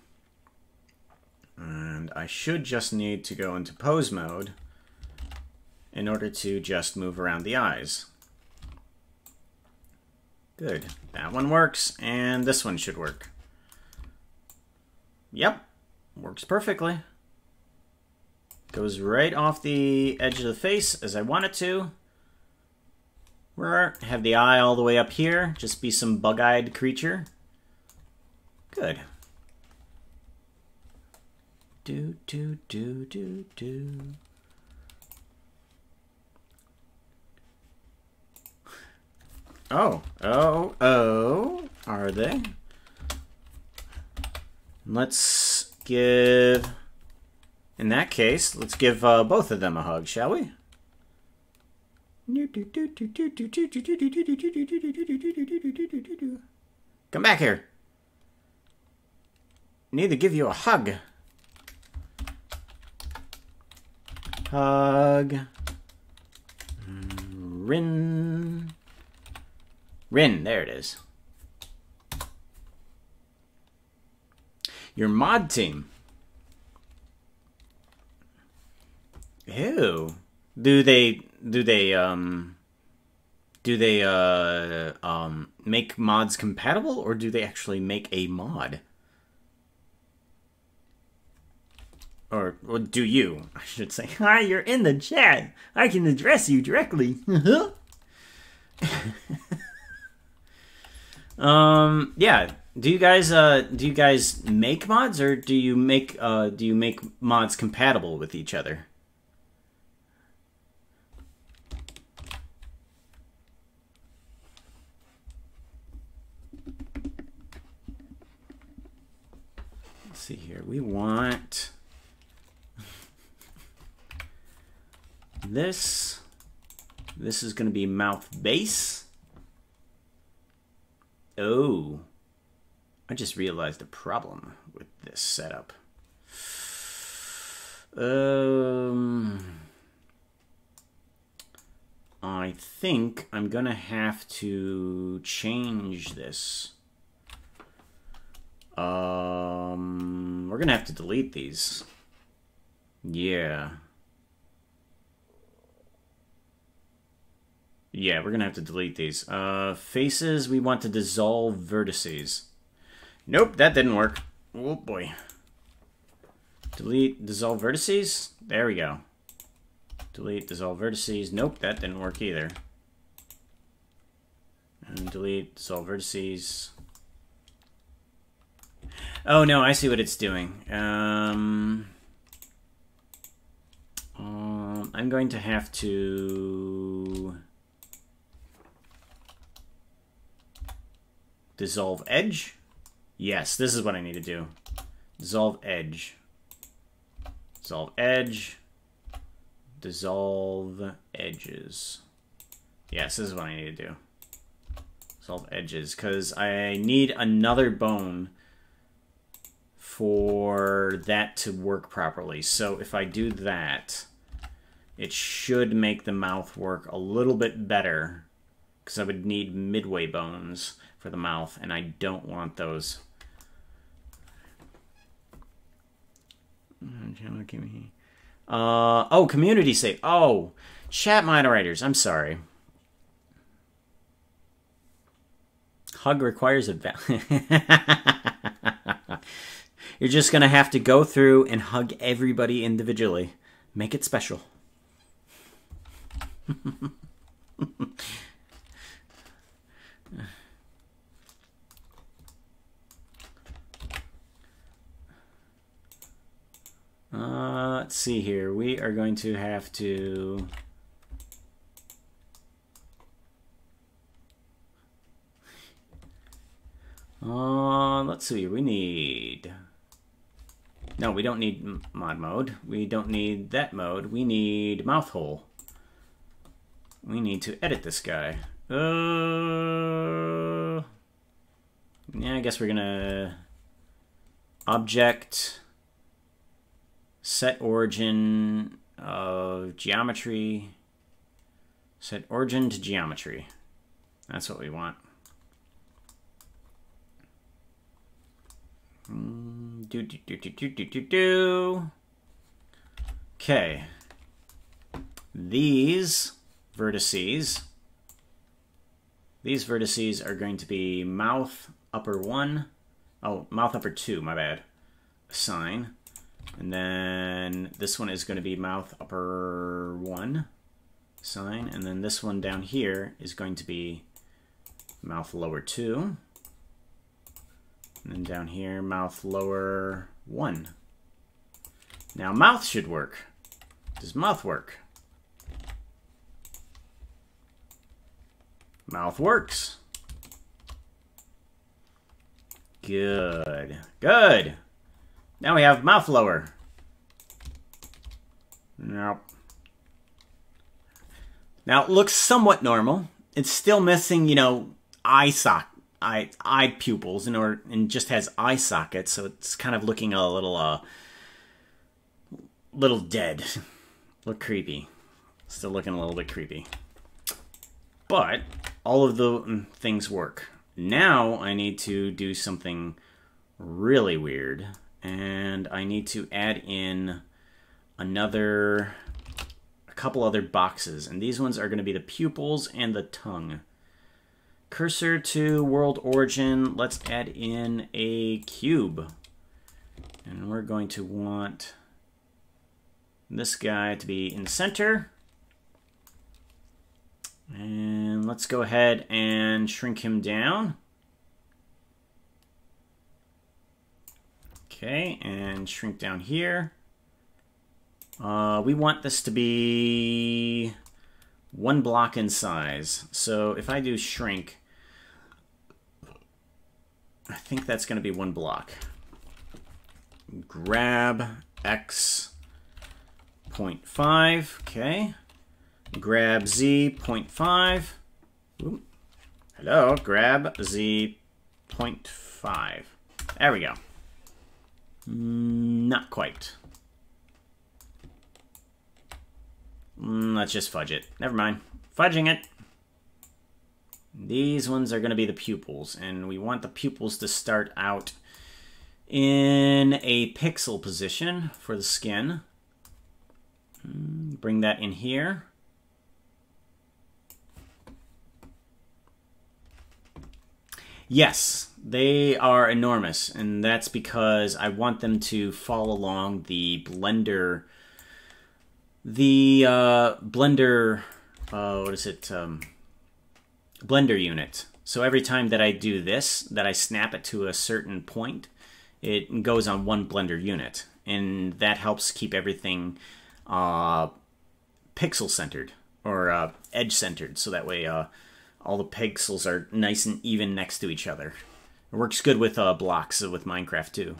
And I should just need to go into pose mode in order to just move around the eyes. Good. That one works, and this one should work. Yep, works perfectly. Goes right off the edge of the face as I want it to. Have the eye all the way up here, just be some bug-eyed creature. Good. Do, do, do, do, do. Oh, oh, oh, are they? Let's give, in that case, let's give uh, both of them a hug, shall we? Come back here. Need to give you a hug. Hug. Rin. Rin, there it is. Your mod team. Ew. Do they do they um do they uh um make mods compatible or do they actually make a mod? Or, or do you? (laughs) I should say. Hi, you're in the chat. I can address you directly. (laughs) um, yeah. Do you guys uh do you guys make mods or do you make uh do you make mods compatible with each other? Let's see here. We want this. This is going to be mouth base. Oh. I just realized a problem with this setup. Um, I think I'm going to have to change this. Um, we're going to have to delete these. Yeah. Yeah, we're going to have to delete these. Uh, faces, we want to dissolve vertices. Nope, that didn't work. Oh boy. Delete dissolve vertices. There we go. Delete dissolve vertices. Nope, that didn't work either. And delete dissolve vertices. Oh no, I see what it's doing. Um, um, I'm going to have to dissolve edge. Yes, this is what I need to do. Dissolve edge. Dissolve edge. Dissolve edges. Yes, this is what I need to do. Dissolve edges, because I need another bone for that to work properly. So if I do that, it should make the mouth work a little bit better, because I would need midway bones for the mouth, and I don't want those. Uh, oh, community save. Oh, chat moderators. I'm sorry. Hug requires a (laughs) You're just going to have to go through and hug everybody individually. Make it special. (laughs) Uh, let's see here. We are going to have to... Uh, let's see. We need... No, we don't need mod mode. We don't need that mode. We need mouth hole. We need to edit this guy. Uh, yeah, I guess we're gonna object set origin of geometry, set origin to geometry. That's what we want. Mm, do, do, do, do, do, do, do. Okay. These vertices, these vertices are going to be mouth upper one, oh, mouth upper two, my bad, sign. And then this one is going to be mouth upper one sign. And then this one down here is going to be mouth lower two. And then down here, mouth lower one. Now mouth should work. Does mouth work? Mouth works. Good. Good. Now we have mouth lower. Nope. Now it looks somewhat normal. It's still missing, you know, eye sock, eye eye pupils, in order, and just has eye sockets, so it's kind of looking a little, uh, little dead, (laughs) look creepy. Still looking a little bit creepy. But all of the mm, things work. Now I need to do something really weird, and I need to add in another a couple other boxes, and these ones are going to be the pupils and the tongue. Cursor to world origin, let's add in a cube. And we're going to want this guy to be in the center. And let's go ahead and shrink him down. Okay, and shrink down here. Uh, we want this to be one block in size. So if I do shrink, I think that's going to be one block. Grab x 0.5, okay. Grab z 0.5. Ooh. Hello, grab z 0.5. There we go. Mm, not quite. Mm, let's just fudge it. Never mind. Fudging it. These ones are going to be the pupils, and we want the pupils to start out in a pixel position for the skin. Mm, bring that in here. Yes, they are enormous, and that's because I want them to fall along the Blender the uh, Blender, uh, what is it? Um, Blender unit. So every time that I do this, that I snap it to a certain point, it goes on one Blender unit. And that helps keep everything uh, pixel centered or uh, edge centered. So that way uh, all the pixels are nice and even next to each other. It works good with uh, blocks with Minecraft too.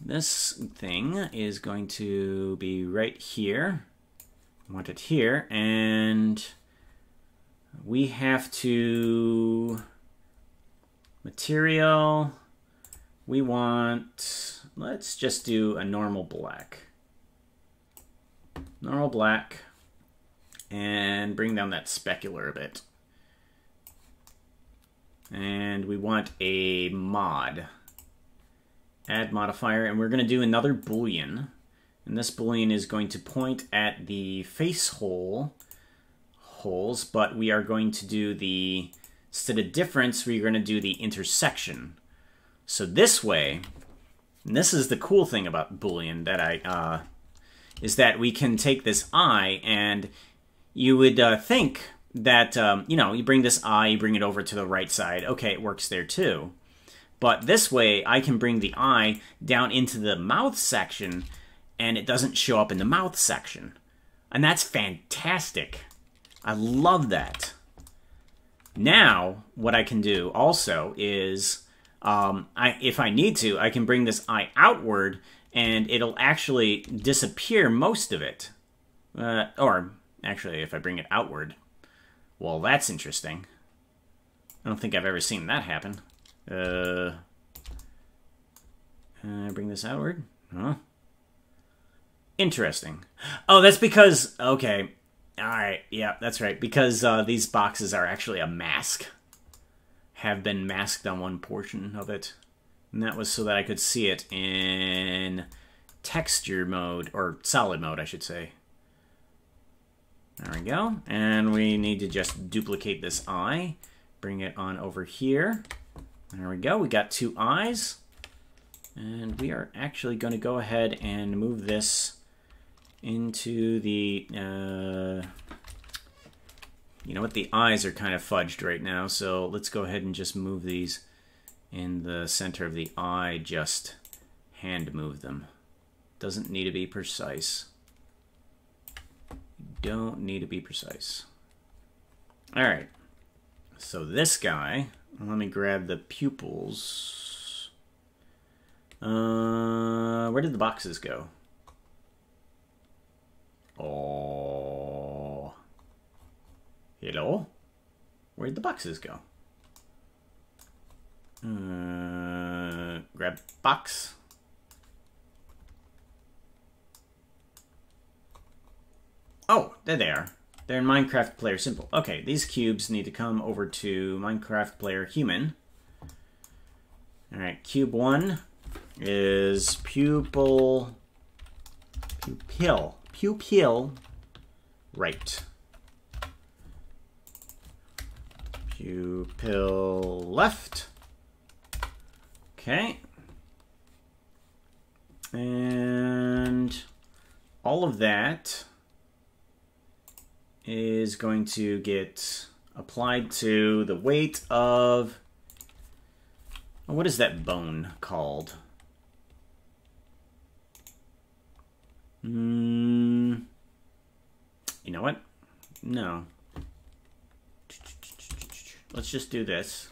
This thing is going to be right here. I want it here, and we have to material. We want, let's just do a normal black. Normal black, and bring down that specular a bit. And we want a mod add modifier, and we're going to do another boolean. And this boolean is going to point at the face hole holes, but we are going to do the, instead of difference, we're going to do the intersection. So this way, and this is the cool thing about boolean that I, uh, is that we can take this eye and you would uh, think that, um, you know, you bring this eye, you bring it over to the right side. Okay, it works there too. But this way, I can bring the eye down into the mouth section and it doesn't show up in the mouth section. And that's fantastic. I love that. Now, what I can do also is, um, I, if I need to, I can bring this eye outward and it'll actually disappear most of it. Uh, or, actually, if I bring it outward. Well, that's interesting. I don't think I've ever seen that happen. Uh, uh, bring this outward. Huh? Interesting. Oh, that's because okay. All right. Yeah, that's right. Because uh, these boxes are actually a mask. Have been masked on one portion of it, and that was so that I could see it in texture mode or solid mode, I should say. There we go. And we need to just duplicate this eye. Bring it on over here. There we go. We got two eyes. And we are actually going to go ahead and move this into the... Uh, you know what? The eyes are kind of fudged right now, so let's go ahead and just move these in the center of the eye. Just hand move them. Doesn't need to be precise. Don't need to be precise. All right. So this guy, let me grab the pupils. Uh, where did the boxes go? Oh. Hello? Where'd the boxes go? Uh, grab box. Oh, there they are. They're in Minecraft Player Simple. Okay, these cubes need to come over to Minecraft Player Human. Alright, cube one is pupil... Pupil. Pupil. Right. Pupil left. Okay. And all of that is going to get applied to the weight of... What is that bone called? Mm, you know what? No. Let's just do this.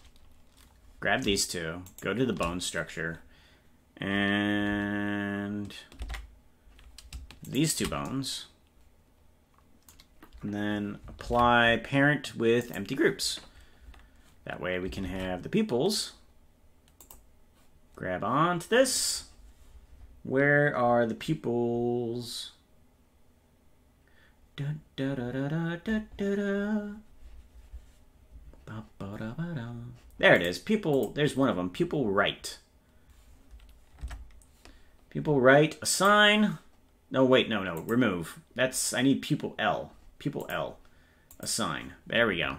Grab these two, go to the bone structure, and these two bones and then apply parent with empty groups. That way we can have the pupils grab onto this. Where are the pupils? Da, da, da. There it is. Pupil, there's one of them. Pupil right. Pupil right, assign. No, wait, no, no, remove. That's, I need pupil L pupil L, assign. There we go.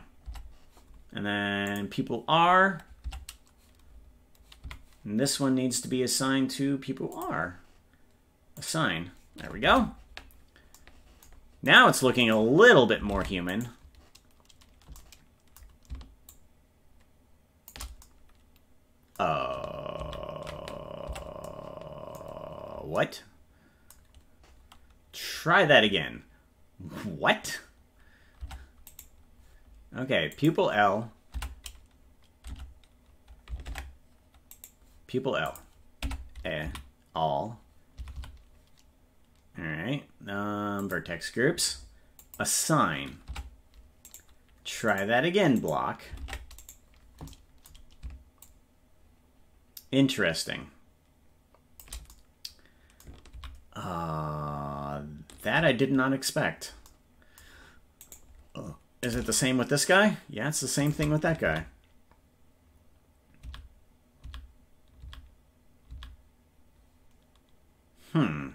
And then pupil R, and this one needs to be assigned to pupil R. Assign. There we go. Now it's looking a little bit more human. Uh, what? Try that again. What? Okay, pupil L. Pupil L. Eh, all. Alright, um, vertex groups. Assign. Try that again, block. Interesting. Uh, that I did not expect. Is it the same with this guy? Yeah, it's the same thing with that guy. Hmm.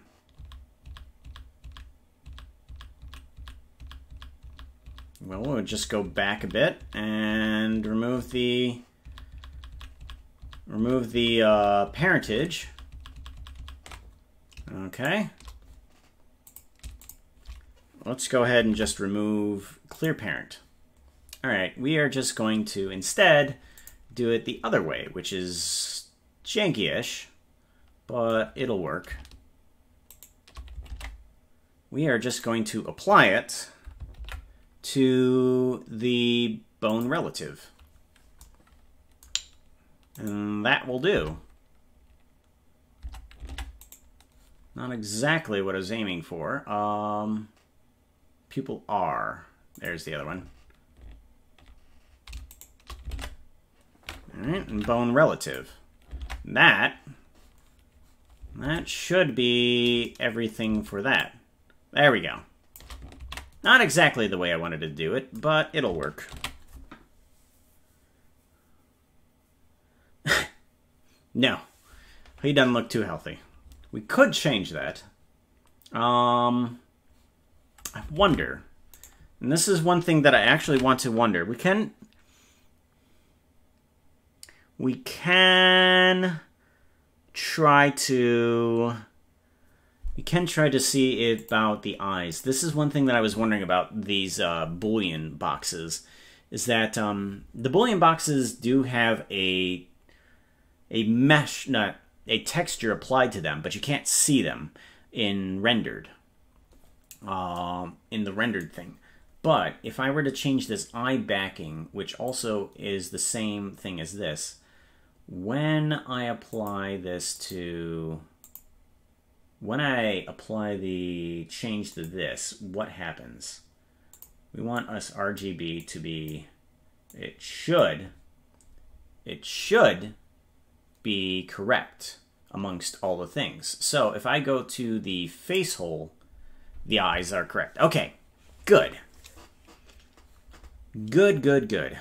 Well, we'll just go back a bit and remove the remove the uh, parentage. Okay. Let's go ahead and just remove clear parent. All right, we are just going to instead do it the other way, which is janky-ish, but it'll work. We are just going to apply it to the bone relative. And that will do. Not exactly what I was aiming for. Um, pupil R. There's the other one. Alright, and bone relative. That, that should be everything for that. There we go. Not exactly the way I wanted to do it, but it'll work. (laughs) no. He doesn't look too healthy. We could change that. Um, I wonder. And this is one thing that I actually want to wonder. We can... We can try to... We can try to see about the eyes. This is one thing that I was wondering about these uh, Boolean boxes. Is that um, the Boolean boxes do have a a mesh, not a texture applied to them, but you can't see them in rendered, um, in the rendered thing. But if I were to change this eye backing, which also is the same thing as this, when I apply this to, when I apply the change to this, what happens? We want us RGB to be, it should, it should be correct amongst all the things. So if I go to the face hole, the eyes are correct. Okay, good. Good, good, good.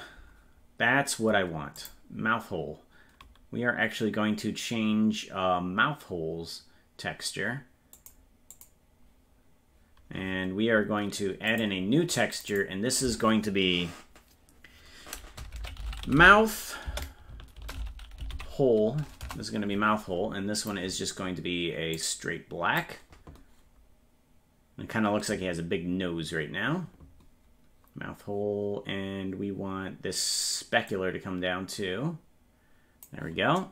That's what I want. Mouth hole. We are actually going to change uh, mouth holes texture. And we are going to add in a new texture, and this is going to be mouth hole. This is going to be mouth hole, and this one is just going to be a straight black. It kind of looks like he has a big nose right now mouth hole, and we want this specular to come down too. There we go.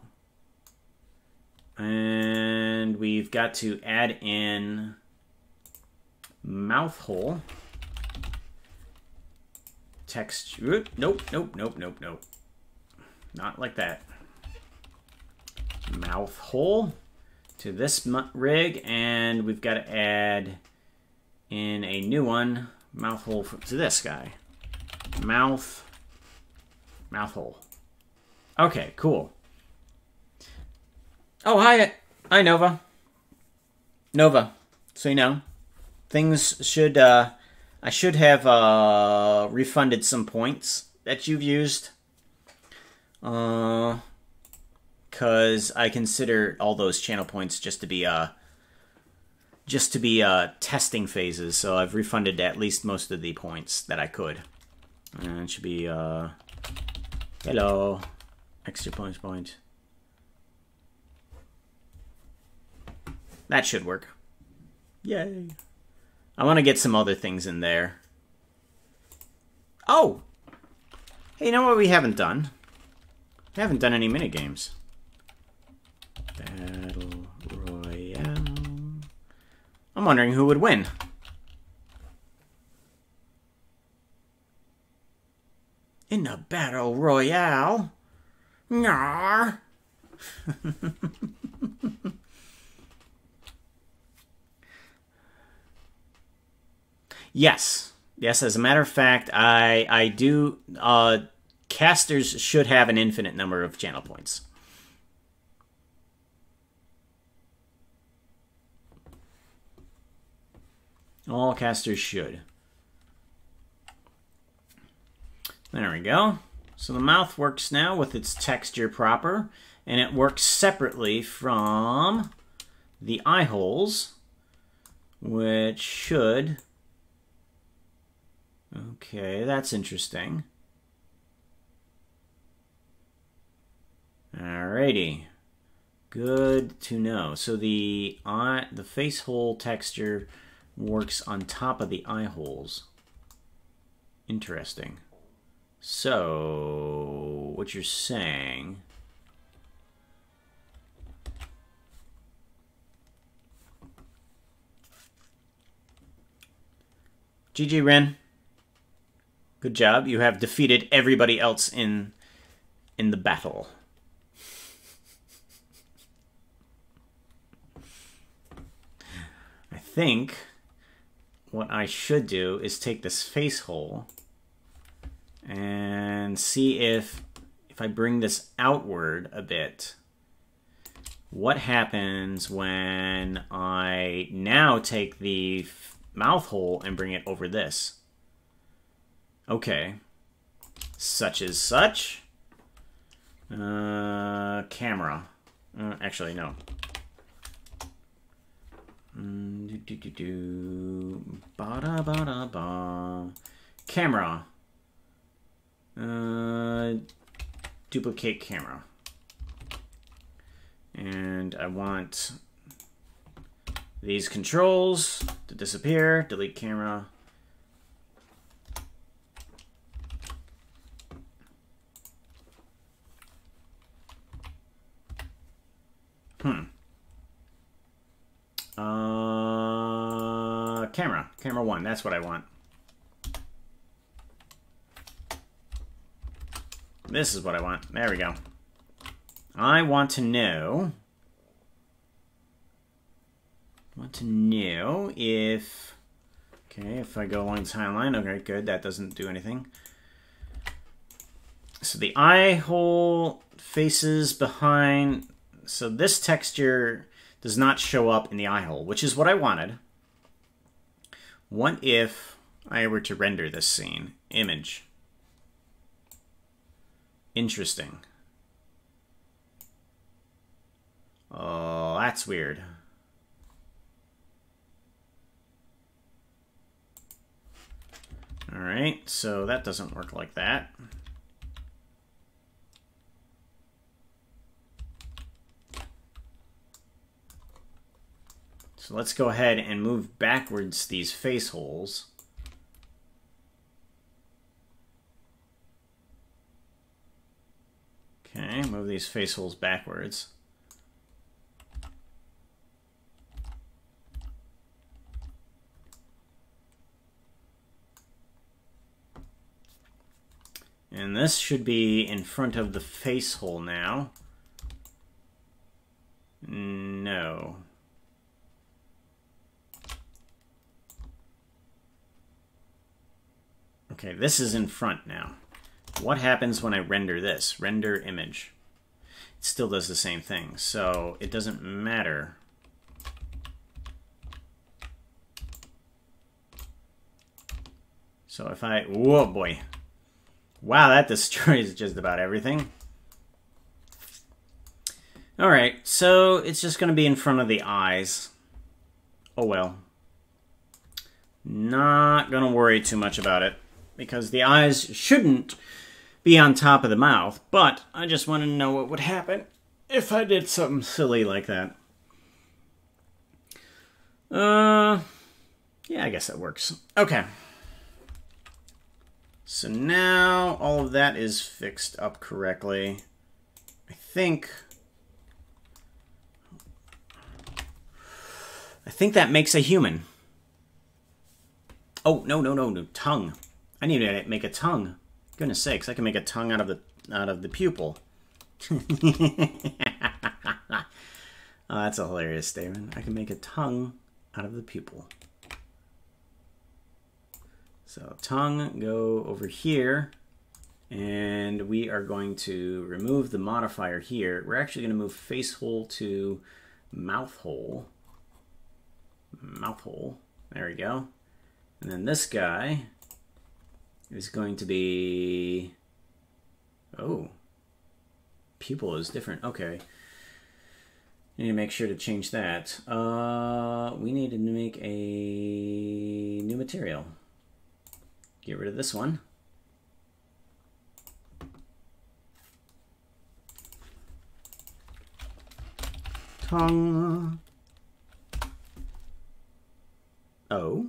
And we've got to add in mouth hole. Text, nope, nope, nope, nope, nope. Not like that. Mouth hole to this rig, and we've got to add in a new one mouth hole to this guy. Mouth, mouth hole. Okay, cool. Oh, hi, hi, Nova. Nova, so you know, things should, uh, I should have, uh, refunded some points that you've used. Uh, cause I consider all those channel points just to be, uh, just to be uh, testing phases, so I've refunded at least most of the points that I could. And it should be, uh, hello, extra points point. That should work. Yay. I want to get some other things in there. Oh! Hey, you know what we haven't done? We haven't done any minigames. Battle I'm wondering who would win. In the battle royale? Nar. yes. Yes, as a matter of fact, I I do uh casters should have an infinite number of channel points. All casters should. There we go. So the mouth works now with its texture proper, and it works separately from the eye holes, which should... Okay, that's interesting. Alrighty. Good to know. So the eye, the face hole texture works on top of the eye holes. Interesting. So, what you're saying... GG Ren. Good job. You have defeated everybody else in in the battle. I think what I should do is take this face hole and see if if I bring this outward a bit, what happens when I now take the mouth hole and bring it over this? Okay. Such as such. Uh, camera. Uh, actually, no. Mm, do, do, do, do. Ba da ba da ba. Camera. Uh, duplicate camera. And I want these controls to disappear. Delete camera. Uh, camera. Camera one. That's what I want. This is what I want. There we go. I want to know... want to know if... Okay, if I go along this timeline, okay, good, that doesn't do anything. So the eye hole faces behind... So this texture does not show up in the eye hole, which is what I wanted. What if I were to render this scene? Image. Interesting. Oh, that's weird. All right, so that doesn't work like that. So let's go ahead and move backwards these face holes. Okay, move these face holes backwards. And this should be in front of the face hole now. No. Okay, this is in front now. What happens when I render this? Render image. It still does the same thing, so it doesn't matter. So if I... Whoa, boy. Wow, that (laughs) destroys just about everything. Alright, so it's just going to be in front of the eyes. Oh well. Not going to worry too much about it because the eyes shouldn't be on top of the mouth, but I just wanted to know what would happen if I did something silly like that. Uh, yeah, I guess that works. Okay. So now all of that is fixed up correctly. I think... I think that makes a human. Oh, no, no, no, no, tongue. I need to make a tongue. Goodness sakes, I can make a tongue out of the out of the pupil. (laughs) oh, that's a hilarious statement. I can make a tongue out of the pupil. So tongue, go over here, and we are going to remove the modifier here. We're actually going to move face hole to mouth hole. Mouth hole. There we go. And then this guy, is going to be... Oh. Pupil is different. Okay. Need to make sure to change that. Uh, we need to make a new material. Get rid of this one. Tongue. Oh.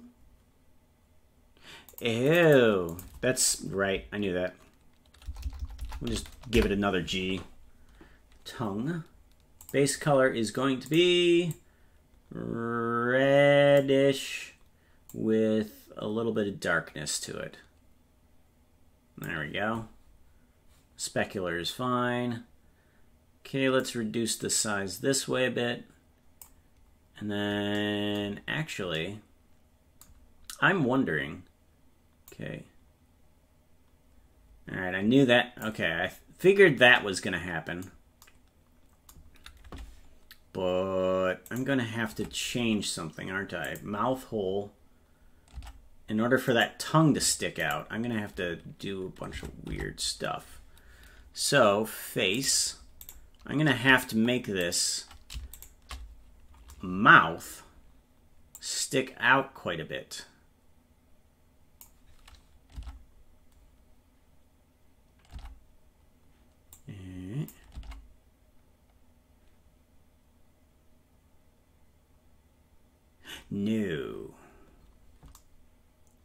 Ew. That's right. I knew that. We'll just give it another G. Tongue. Base color is going to be reddish with a little bit of darkness to it. There we go. Specular is fine. Okay, let's reduce the size this way a bit. And then, actually, I'm wondering Okay. Alright, I knew that. Okay, I figured that was going to happen. But I'm going to have to change something, aren't I? Mouth hole. In order for that tongue to stick out, I'm going to have to do a bunch of weird stuff. So, face. I'm going to have to make this mouth stick out quite a bit. No.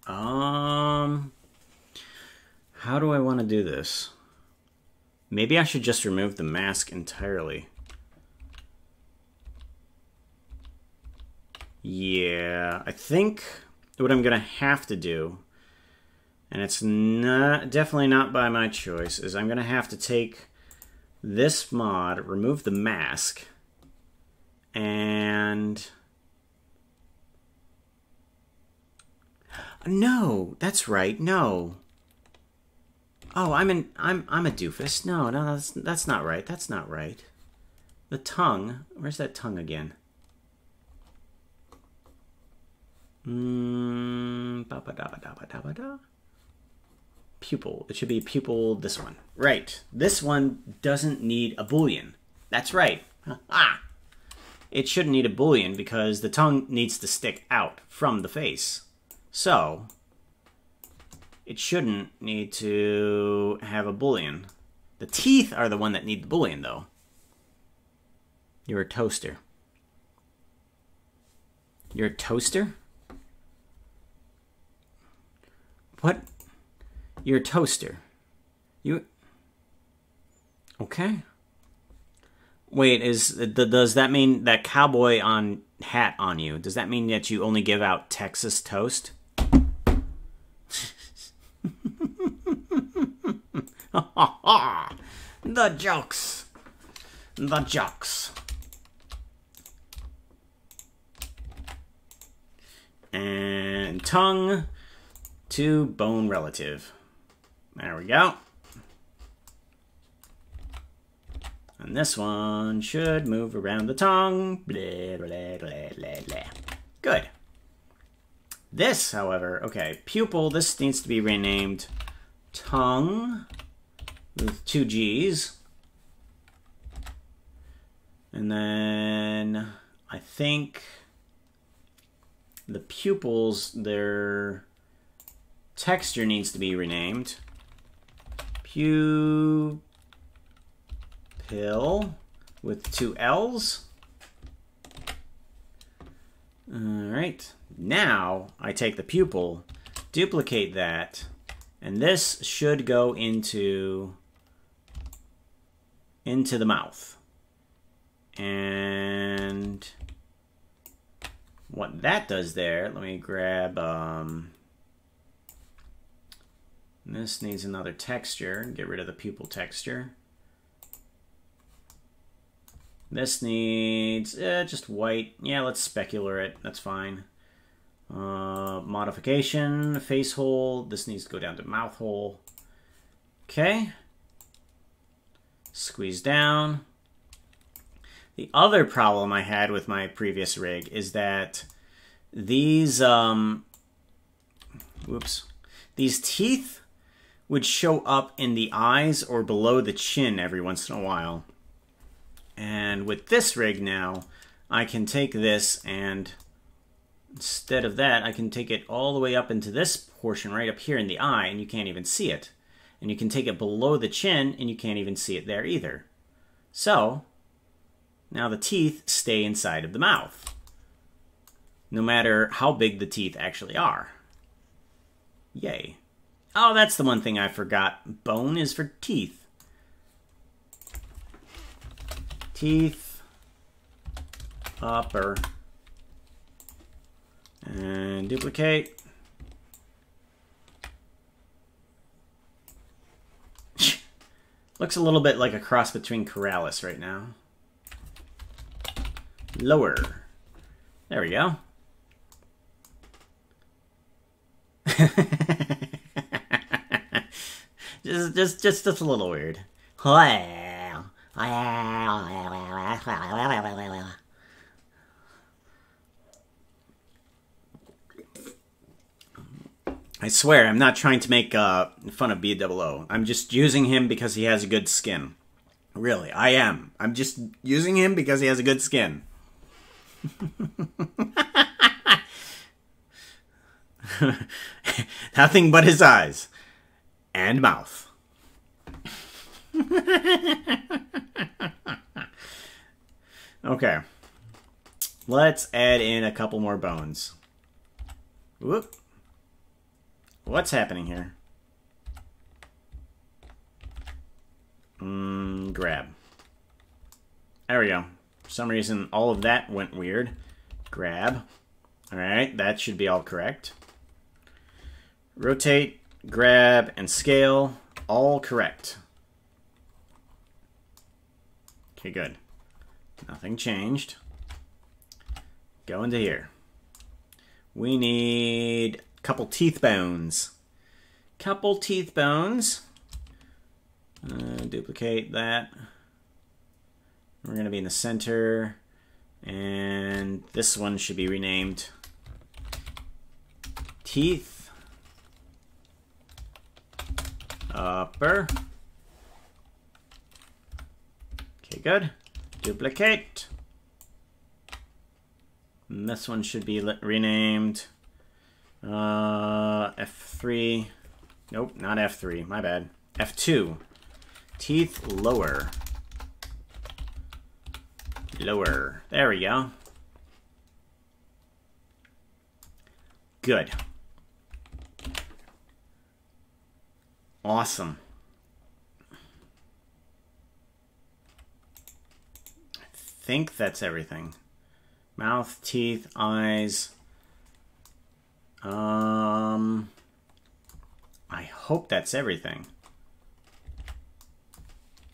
Um, how do I want to do this? Maybe I should just remove the mask entirely. Yeah, I think what I'm going to have to do, and it's not definitely not by my choice, is I'm going to have to take this mod, remove the mask, and... No, that's right, no. Oh, I'm an I'm I'm a doofus. No, no, that's that's not right. That's not right. The tongue. Where's that tongue again? Mm, ba -ba -da -ba -da -ba -da -ba -da. Pupil. It should be pupil this one. Right. This one doesn't need a boolean. That's right. (laughs) Ah! It shouldn't need a boolean because the tongue needs to stick out from the face. So, it shouldn't need to have a boolean. The teeth are the one that need the boolean, though. You're a toaster. You're a toaster? What? You're toaster. You. Okay. Wait, is does that mean that cowboy on hat on you? Does that mean that you only give out Texas toast? (laughs) the jokes. The jokes. And tongue to bone relative. There we go. And this one should move around the tongue. Blah, blah, blah, Good. This, however, okay, pupil, this needs to be renamed tongue with two G's. And then I think the pupils, their texture needs to be renamed. Pupil with two L's. All right, now I take the pupil, duplicate that, and this should go into into the mouth. And what that does there, let me grab, um, this needs another texture, get rid of the pupil texture. This needs eh, just white. Yeah, let's specular it. That's fine. Uh, modification, face hole. This needs to go down to mouth hole. Okay. Squeeze down. The other problem I had with my previous rig is that these, um, whoops, these teeth would show up in the eyes or below the chin every once in a while. And with this rig now, I can take this and instead of that, I can take it all the way up into this portion right up here in the eye and you can't even see it and you can take it below the chin and you can't even see it there either. So, now the teeth stay inside of the mouth, no matter how big the teeth actually are. Yay. Oh, that's the one thing I forgot. Bone is for teeth. Teeth, upper, and duplicate. (laughs) Looks a little bit like a cross between Keralis right now. Lower. There we go. (laughs) just, just, just, just a little weird. I swear, I'm not trying to make uh, fun of B-double-O. I'm just using him because he has a good skin. Really, I am. I'm just using him because he has a good skin. (laughs) Nothing but his eyes and mouth. okay. Let's add in a couple more bones. Whoop. What's happening here? Mm, grab. There we go. For some reason, all of that went weird. Grab. Alright, that should be all correct. Rotate grab, and scale, all correct. Okay, good. Nothing changed. Go into here. We need a couple teeth bones. Couple teeth bones. Uh, duplicate that. We're going to be in the center. And this one should be renamed Teeth Upper. Okay, good. Duplicate. And this one should be renamed uh, F3. Nope, not F3. My bad. F2. Teeth lower. Lower. There we go. Good. Awesome. I think that's everything. Mouth, teeth, eyes. Um, I hope that's everything.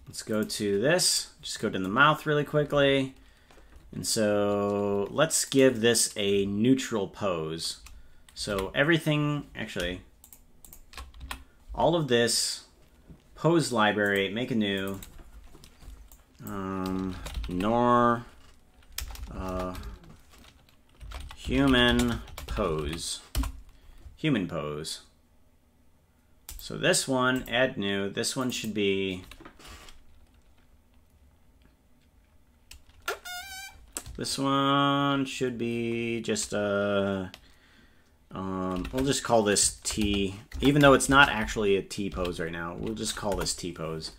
Let's go to this. Just go to the mouth really quickly. And so let's give this a neutral pose. So everything, actually, all of this, pose library, make a new, um, nor, uh, human pose, human pose. So this one, add new, this one should be This one should be just a... Um, we'll just call this T, even though it's not actually a T pose right now. We'll just call this T pose.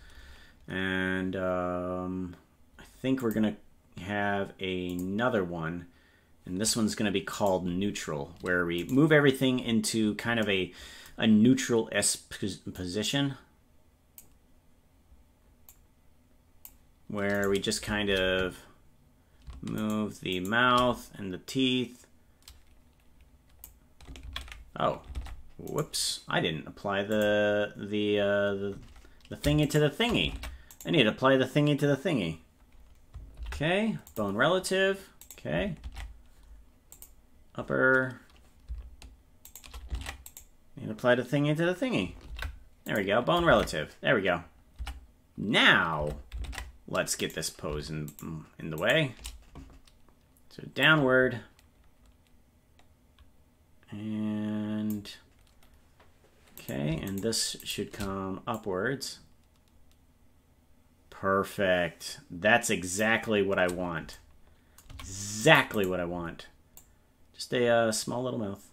And um, I think we're going to have another one. And this one's going to be called neutral, where we move everything into kind of a, a neutral S position. Where we just kind of Move the mouth and the teeth. Oh, whoops. I didn't apply the, the, uh, the, the thingy to the thingy. I need to apply the thingy to the thingy. Okay, bone relative. Okay. Upper. And apply the thingy to the thingy. There we go, bone relative. There we go. Now, let's get this pose in, in the way. So downward. And, okay, and this should come upwards. Perfect. That's exactly what I want. Exactly what I want. Just a uh, small little mouth.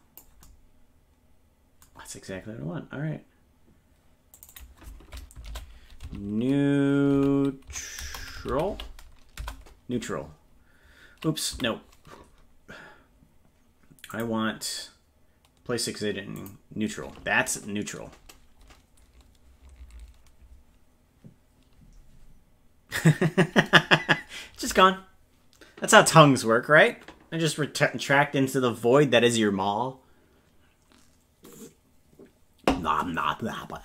That's exactly what I want. All right. Neutral. Neutral. Oops, no. I want place exit in neutral. That's neutral. (laughs) just gone. That's how tongues work, right? I just retract into the void that is your maw. Nom nom blah blah.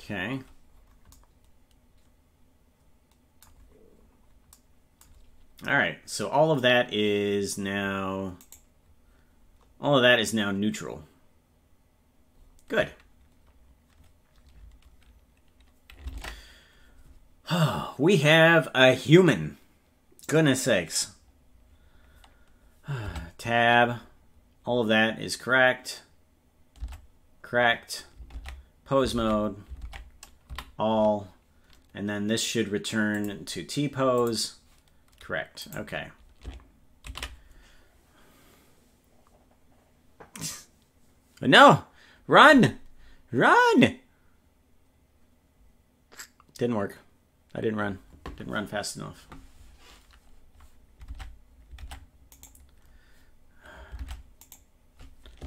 Okay. All right, so all of that is now, all of that is now neutral. Good. (sighs) we have a human. Goodness sakes. (sighs) Tab. All of that is correct. Correct. Pose mode all, and then this should return to T-pose. Correct, okay. no! Run! Run! Didn't work. I didn't run. Didn't run fast enough.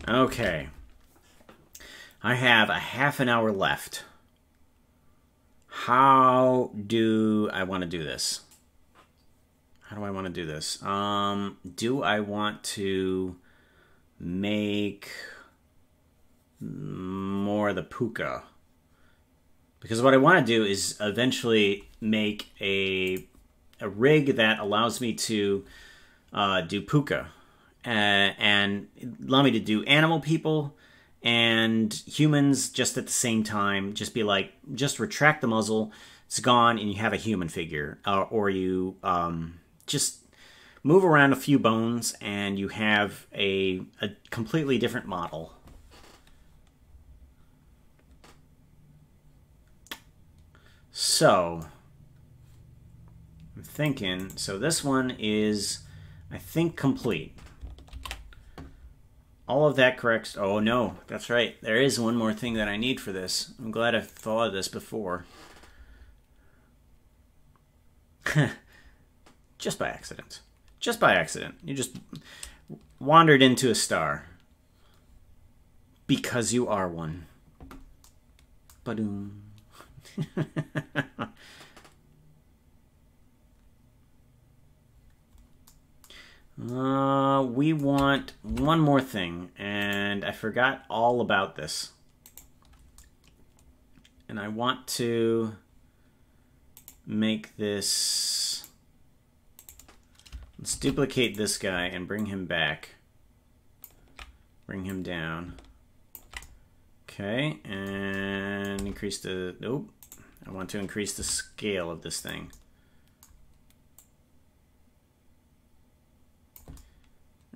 Okay. I have a half an hour left how do I want to do this? How do I want to do this? Um, do I want to make more of the Pooka? Because what I want to do is eventually make a a rig that allows me to uh, do Pooka uh, and allow me to do animal people and humans just at the same time. Just be like, just retract the muzzle, it's gone, and you have a human figure, uh, or you um, just move around a few bones and you have a, a completely different model. So, I'm thinking, so this one is, I think, complete. All of that corrects. Oh no, that's right. There is one more thing that I need for this. I'm glad I thought of this before. (laughs) just by accident. Just by accident. You just wandered into a star. Because you are one. Badoom. (laughs) uh, we want one more thing, and I forgot all about this. And I want to make this... Let's duplicate this guy and bring him back. Bring him down. Okay, and increase the... Nope. I want to increase the scale of this thing.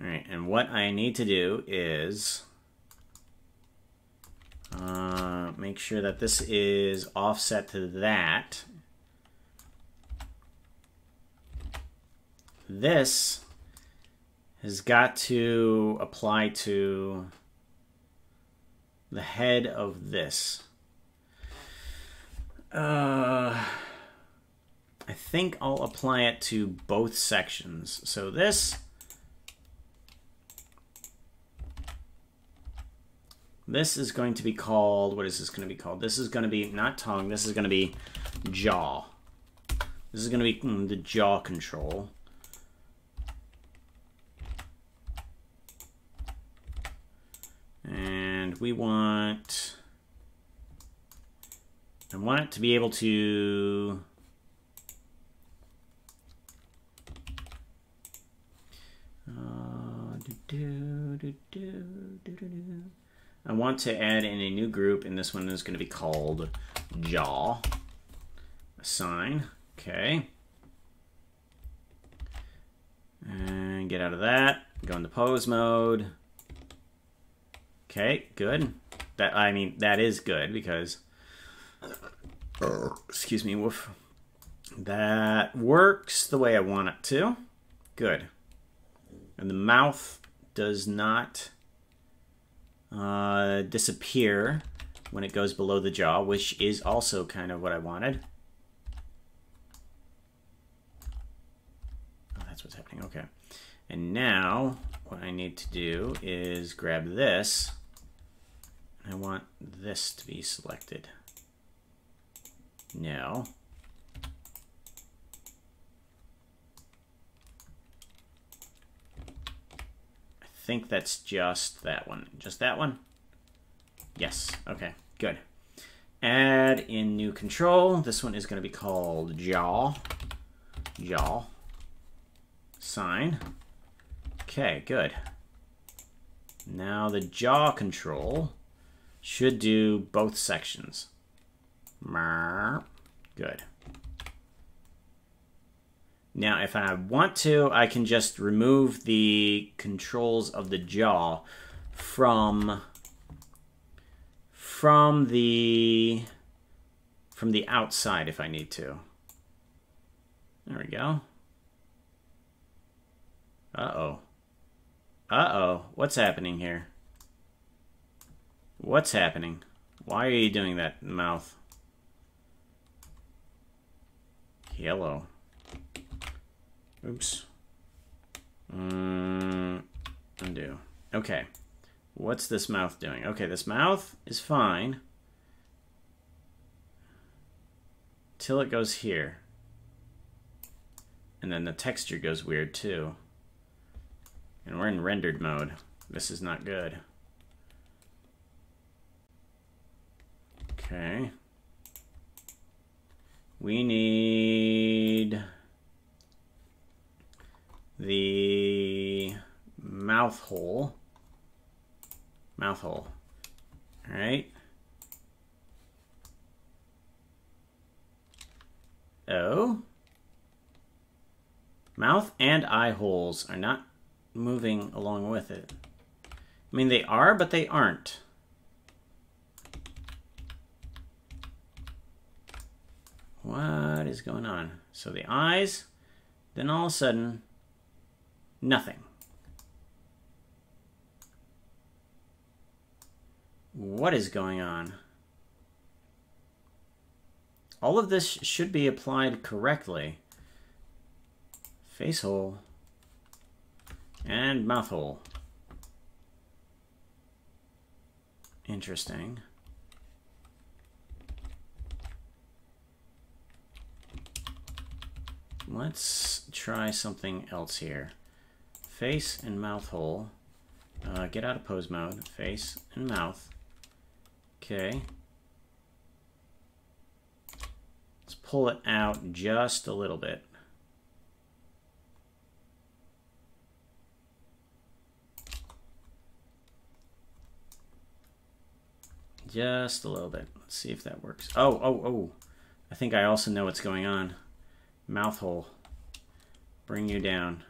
Alright, and what I need to do is uh, make sure that this is offset to that. This has got to apply to the head of this. Uh, I think I'll apply it to both sections. So this, this is going to be called, what is this going to be called? This is going to be, not tongue, this is going to be jaw. This is going to be mm, the jaw control. And we want, I want it to be able to, uh, do, do, do, I want to add in a new group, and this one is going to be called jaw. Assign, okay. And get out of that, go into pose mode. Okay, good. That I mean that is good because excuse me, woof. That works the way I want it to. Good. And the mouth does not uh, disappear when it goes below the jaw, which is also kind of what I wanted. Oh, that's what's happening. Okay. And now what I need to do is grab this I want this to be selected. No. I think that's just that one. Just that one? Yes. Okay, good. Add in new control. This one is going to be called jaw. Jaw. Sign. Okay, good. Now the jaw control should do both sections. Good. Now, if I want to, I can just remove the controls of the jaw from from the from the outside if I need to. There we go. Uh-oh. Uh-oh. What's happening here? What's happening? Why are you doing that, mouth? Yellow. Oops. Mm, undo. Okay. What's this mouth doing? Okay, this mouth is fine. Till it goes here. And then the texture goes weird too. And we're in rendered mode. This is not good. Okay. We need the mouth hole. Mouth hole. All right. Oh. Mouth and eye holes are not moving along with it. I mean, they are, but they aren't. What is going on? So the eyes, then all of a sudden, nothing. What is going on? All of this should be applied correctly. Face hole and mouth hole. Interesting. Let's try something else here. Face and mouth hole. Uh, get out of pose mode. Face and mouth. Okay. Let's pull it out just a little bit. Just a little bit. Let's see if that works. Oh, oh, oh. I think I also know what's going on. Mouth hole. Bring you down.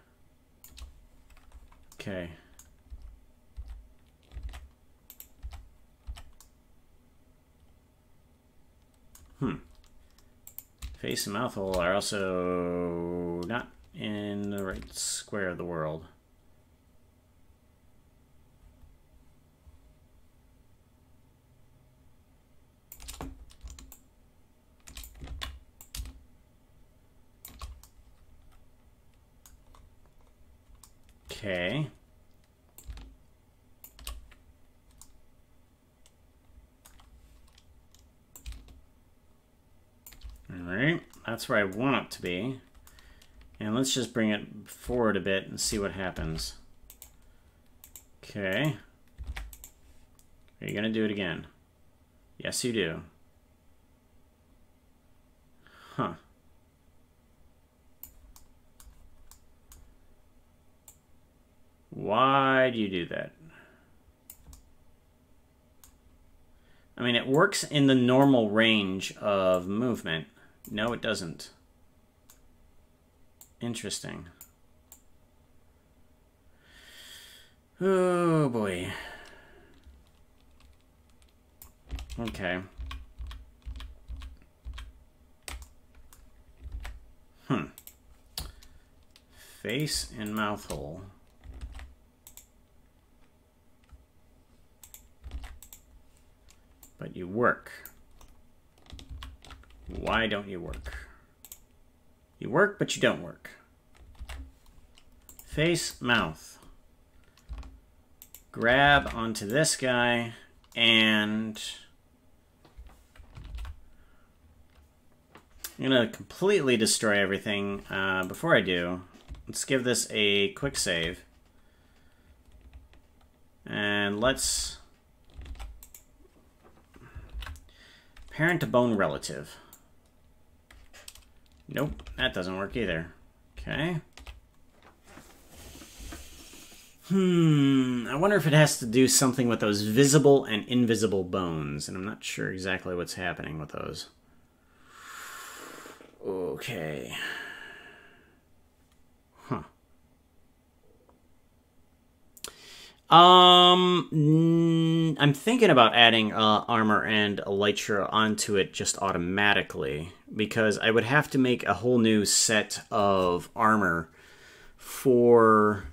Okay. Hmm. Face and mouth hole are also not in the right square of the world. Okay. Alright, that's where I want it to be. And let's just bring it forward a bit and see what happens. Okay. Are you going to do it again? Yes, you do. Huh. Why do you do that? I mean, it works in the normal range of movement. No, it doesn't. Interesting. Oh, boy. Okay. Hmm. Face and mouth hole. But you work. Why don't you work? You work, but you don't work. Face, mouth. Grab onto this guy and... I'm going to completely destroy everything. Uh, before I do, let's give this a quick save. And let's Parent to bone relative. Nope, that doesn't work either. Okay. Hmm, I wonder if it has to do something with those visible and invisible bones, and I'm not sure exactly what's happening with those. Okay. Um, I'm thinking about adding uh, armor and elytra onto it just automatically because I would have to make a whole new set of armor for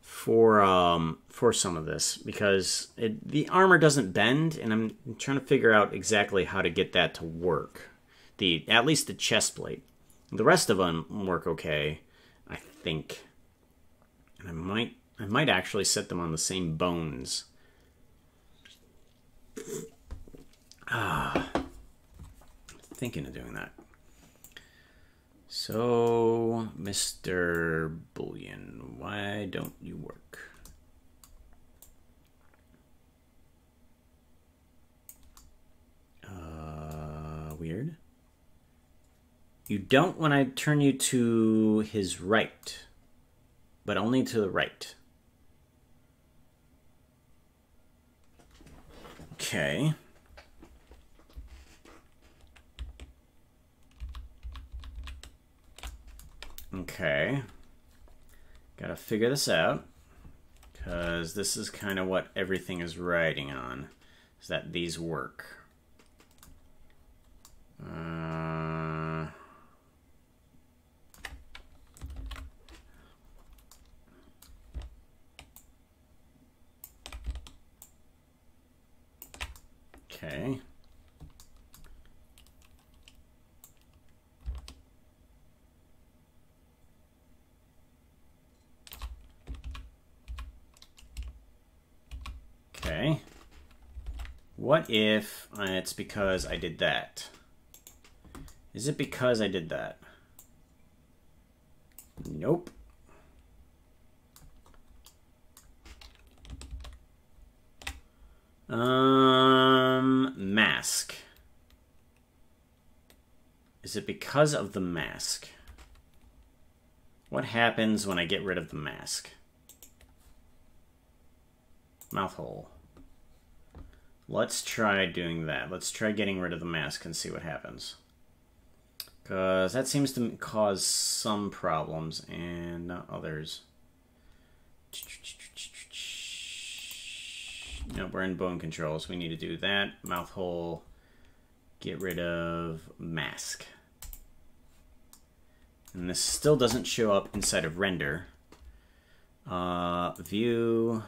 for um for some of this because it, the armor doesn't bend and I'm trying to figure out exactly how to get that to work. The at least the chest plate. The rest of them work okay, I think. And I might I might actually set them on the same bones. Ah, thinking of doing that. So, Mr. Boolean, why don't you work? Uh, weird. You don't when I turn you to his right, but only to the right. Okay. Okay. Gotta figure this out. Because this is kind of what everything is riding on. Is that these work. Uh... Okay. Okay. What if uh, it's because I did that? Is it because I did that? Nope. Um, mask. Is it because of the mask? What happens when I get rid of the mask? Mouth hole. Let's try doing that. Let's try getting rid of the mask and see what happens. Because that seems to cause some problems and not others. No, we're in bone control, so we need to do that. Mouth hole. Get rid of mask. And this still doesn't show up inside of render. Uh, view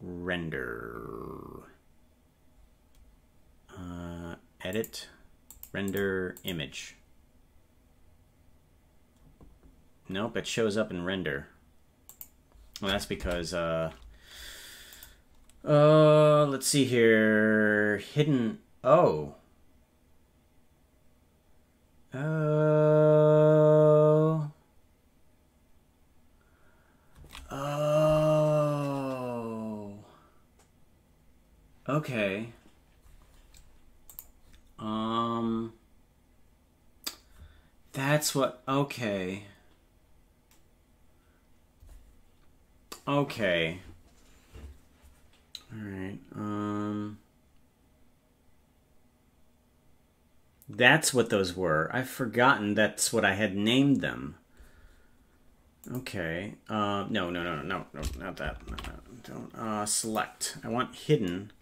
render. Uh, edit, render image. Nope, it shows up in render. Well, that's because, uh, uh, let's see here. Hidden, oh. Oh. Oh. Okay. Um. That's what. Okay. Okay. Alright. Um. That's what those were. I've forgotten that's what I had named them. Okay. Uh, no, no, no, no, no, no, not that. Not that. Don't uh, select. I want hidden.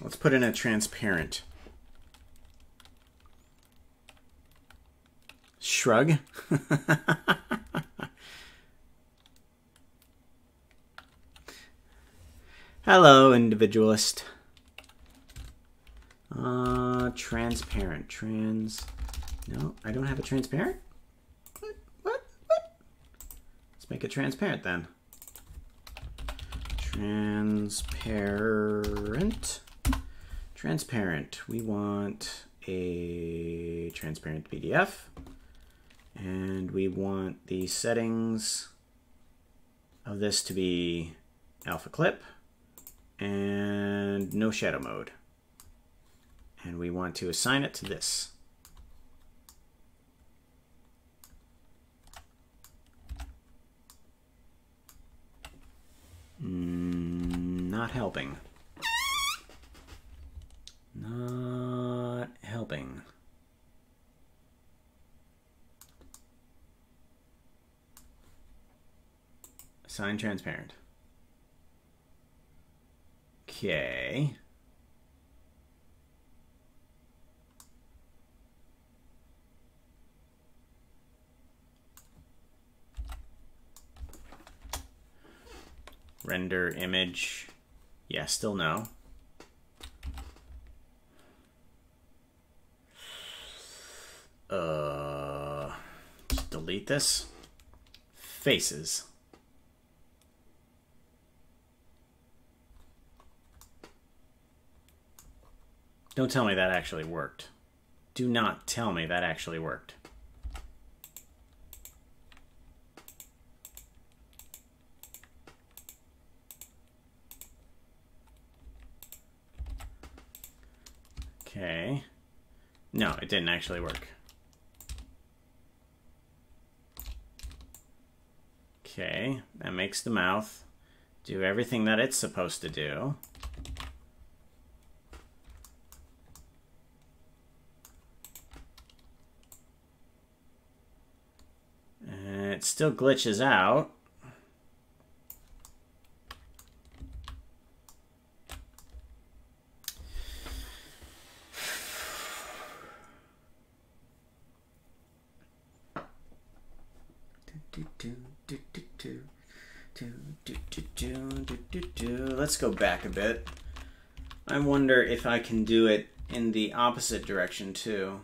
Let's put in a transparent. Shrug. (laughs) Hello, individualist. Uh, transparent. Trans. No, I don't have a transparent. What? What? What? Let's make it transparent then. Transparent. Transparent. We want a transparent BSDF. And we want the settings of this to be alpha clip and no shadow mode. And we want to assign it to this. Mm, not helping. Not helping. Assign transparent. Okay. Render image. Yeah, still no. Uh, delete this. Faces. Don't tell me that actually worked. Do not tell me that actually worked. Okay. No, it didn't actually work. Okay, that makes the mouth do everything that it's supposed to do. And it still glitches out. Let's go back a bit. I wonder if I can do it in the opposite direction too.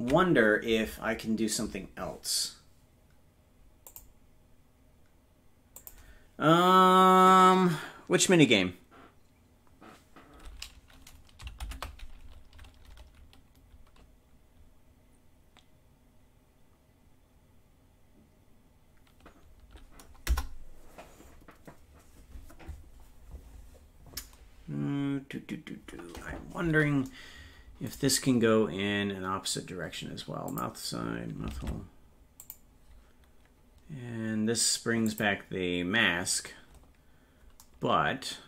Wonder if I can do something else. Um, which minigame? I'm wondering if this can go in an opposite direction as well. Mouth side, mouth hole. And this brings back the mask, but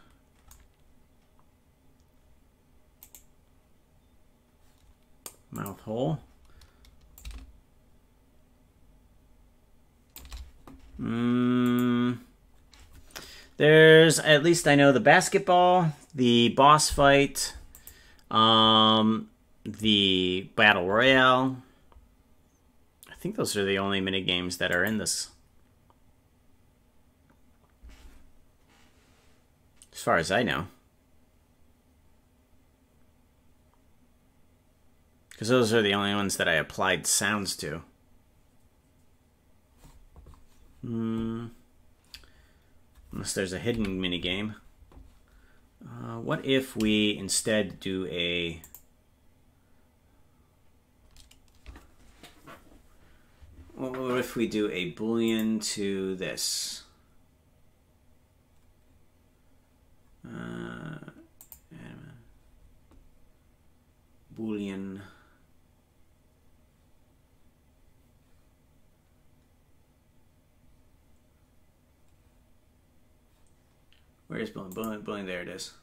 mouth hole. Hmm. There's, at least I know, the basketball, the boss fight, um, the battle royale. I think those are the only mini games that are in this. As far as I know. Because those are the only ones that I applied sounds to. Hmm. Unless there's a hidden mini game. Uh, what if we instead do a what if we do a boolean to this? Uh, boolean Where is Boolean? Boolean, Boolean, there it is.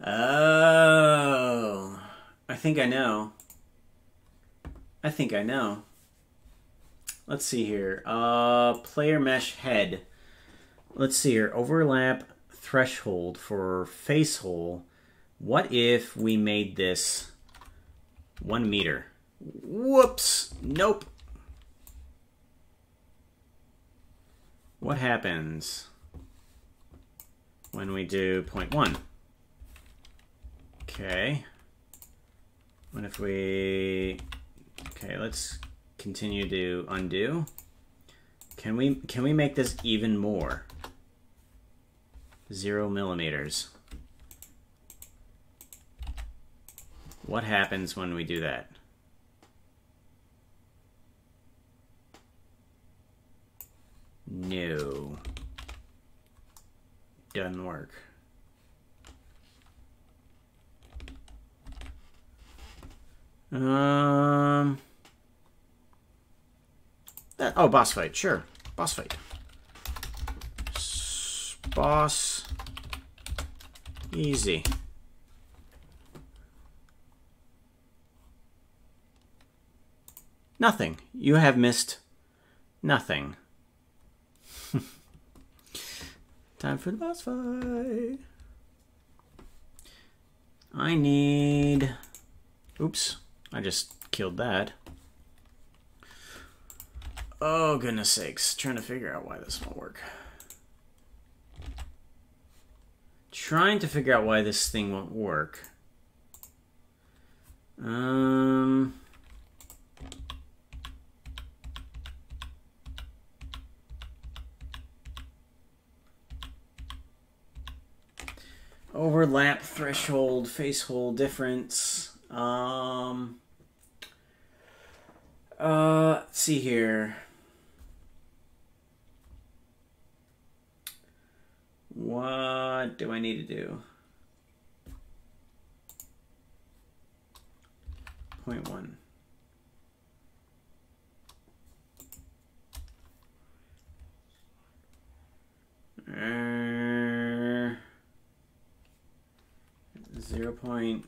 Oh, I think I know. I think I know. Let's see here. Uh, player mesh head. Let's see here. Overlap threshold for face hole. What if we made this one meter? Whoops. Nope. What happens when we do 0.1? Okay. What if we Okay, let's continue to undo. Can we can we make this even more? Zero millimeters. What happens when we do that? No. Doesn't work. Um. That, oh, boss fight. Sure. Boss fight. S boss. Easy. Nothing. You have missed nothing. (laughs) Time for the boss fight. I need... Oops. I just killed that. Oh, goodness sakes. Trying to figure out why this won't work. Trying to figure out why this thing won't work. Um... Overlap, threshold, face hole difference. Um... Uh, let's see here. What do I need to do? Point one. Uh, zero point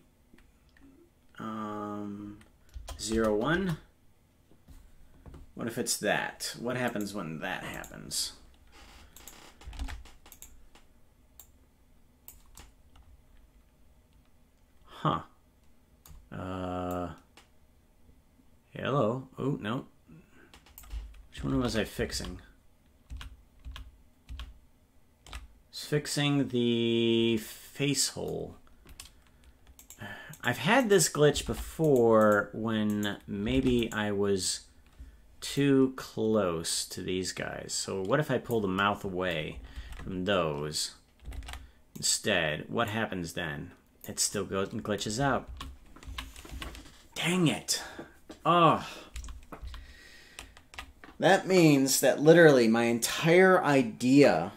um, zero one. What if it's that? What happens when that happens? Huh. Uh. Hello. Oh, no. Which one was I fixing? It's fixing the face hole. I've had this glitch before when maybe I was too close to these guys. So what if I pull the mouth away from those instead? What happens then? It still goes and glitches out. Dang it. Oh. That means that literally my entire idea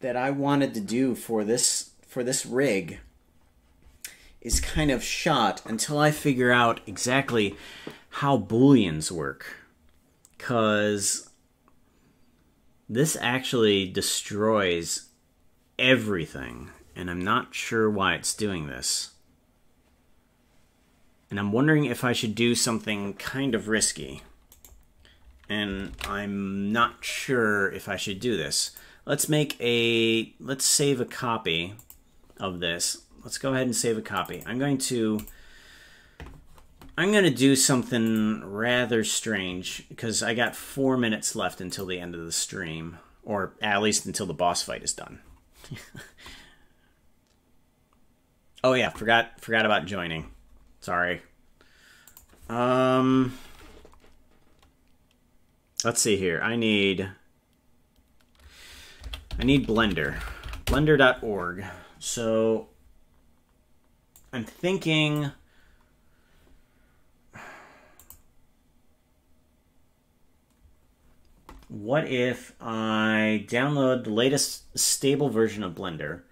that I wanted to do for this for this rig is kind of shot until I figure out exactly how booleans work because this actually destroys everything, and I'm not sure why it's doing this. And I'm wondering if I should do something kind of risky. And I'm not sure if I should do this. Let's make a, let's save a copy of this. Let's go ahead and save a copy. I'm going to I'm going to do something rather strange because I got four minutes left until the end of the stream, or at least until the boss fight is done. (laughs) oh yeah, forgot forgot about joining. Sorry. Um, let's see here. I need I need Blender, blender.org. So I'm thinking what if I download the latest stable version of Blender?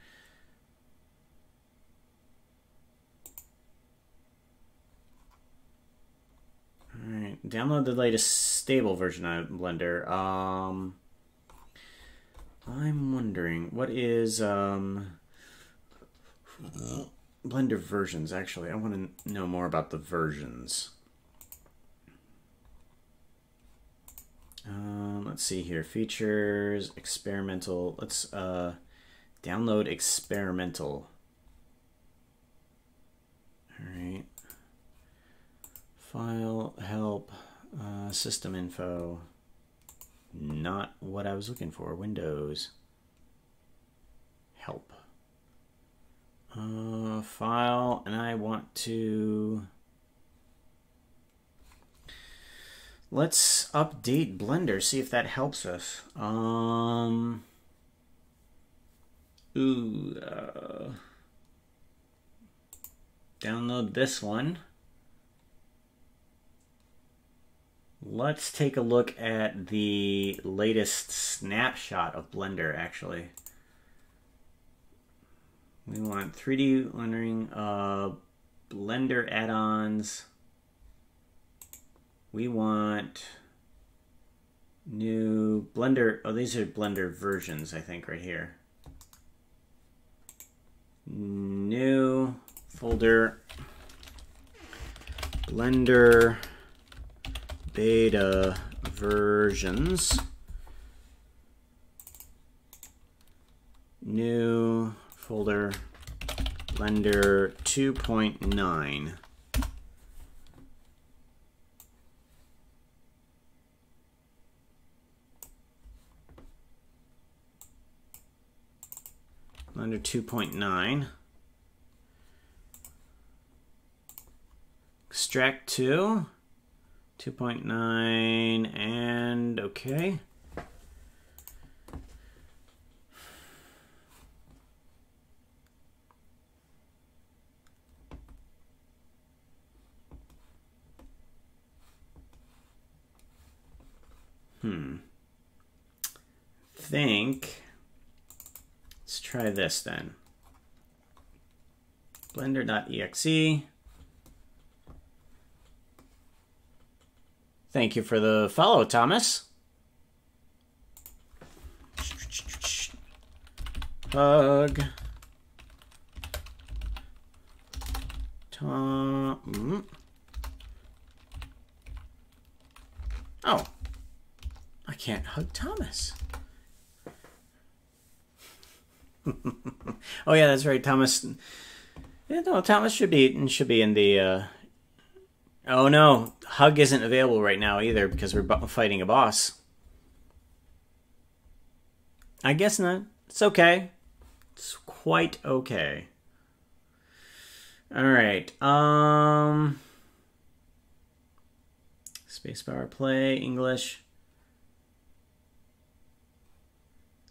Alright, download the latest stable version of Blender. Um, I'm wondering, what is um, Blender versions, actually? I want to know more about the versions. Um, let's see here. Features, experimental. Let's uh, download experimental. All right. File, help, uh, system info. Not what I was looking for. Windows. Help. Uh, file, and I want to Let's update Blender, see if that helps us. Um, ooh, uh, download this one. Let's take a look at the latest snapshot of Blender, actually. We want 3D rendering, uh, Blender add-ons, we want new Blender. Oh, these are Blender versions, I think, right here. New folder Blender beta versions. New folder Blender 2.9. Blender 2.9. Extract 2. 2.9 and okay. Hmm. Think. Let's try this then. Blender.exe. Thank you for the follow, Thomas. Hug. Tom. Oh. I can't hug Thomas. Oh yeah, that's right. Thomas. Yeah, no, Thomas should be should be in the uh, Oh no, Hug isn't available right now either because we're fighting a boss. I guess not. It's okay. It's quite okay. Alright, um... Spacebar play, English.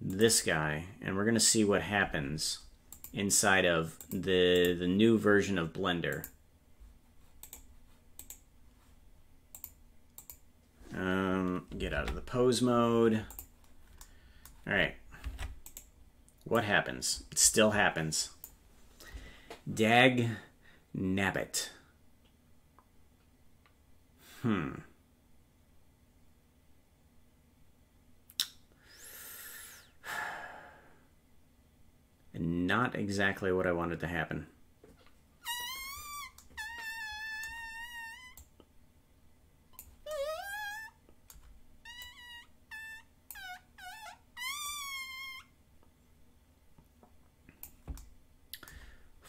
this guy, and we're going to see what happens inside of the, the new version of Blender. Um, get out of the pose mode. All right. What happens? It still happens. Dag nabbit. Hmm. Not exactly what I wanted to happen.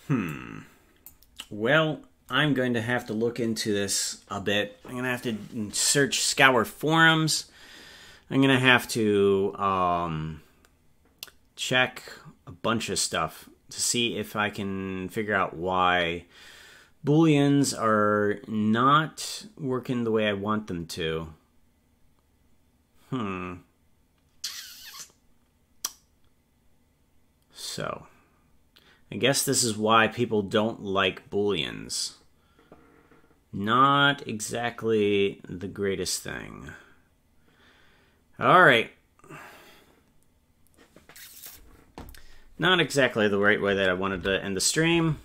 Hmm. Well, I'm going to have to look into this a bit. I'm going to have to search, scour forums. I'm going to have to um, check a bunch of stuff to see if I can figure out why booleans are not working the way I want them to. Hmm. So, I guess this is why people don't like booleans. Not exactly the greatest thing. All right. Not exactly the right way that I wanted to end the stream,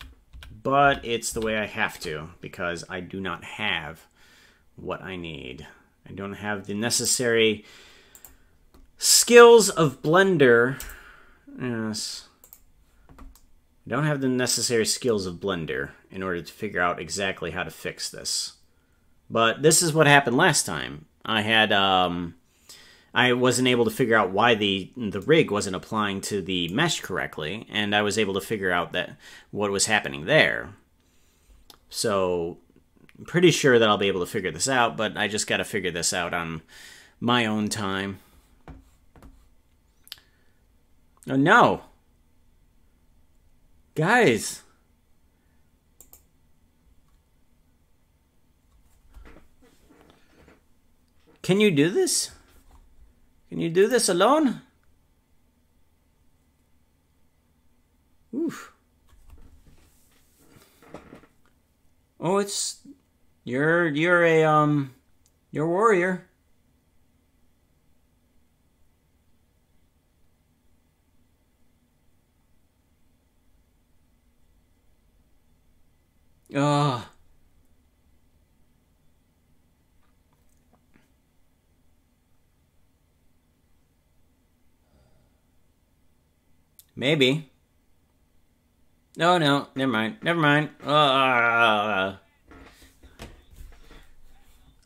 but it's the way I have to because I do not have what I need. I don't have the necessary skills of Blender. Yes. I don't have the necessary skills of Blender in order to figure out exactly how to fix this. But this is what happened last time. I had um, I wasn't able to figure out why the the rig wasn't applying to the mesh correctly, and I was able to figure out that what was happening there. So, I'm pretty sure that I'll be able to figure this out, but I just got to figure this out on my own time. Oh no. Guys. Can you do this? Can you do this alone? Oof. Oh, it's you're you're a um you're a warrior. Ugh. Maybe. No, no, never mind. Never mind. Ah. Uh,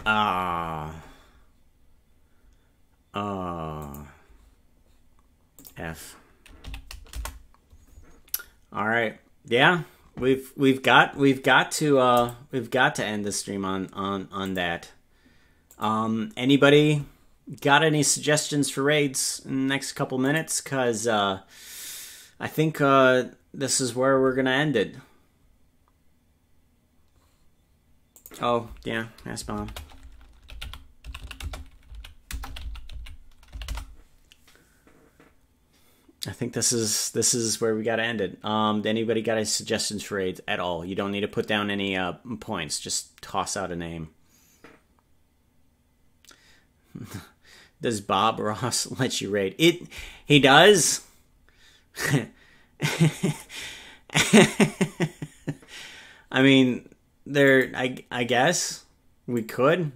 ah. Uh, uh, F. All right. Yeah, we've we've got we've got to uh we've got to end the stream on on on that. Um, anybody got any suggestions for raids in the next couple minutes? Cause uh, I think uh this is where we're gonna end it. Oh yeah, that's bomb. I think this is this is where we got to end it. Um, anybody got any suggestions for raids at all? You don't need to put down any uh, points. Just toss out a name. (laughs) does Bob Ross (laughs) let you raid? It he does. (laughs) I mean, there. I I guess we could.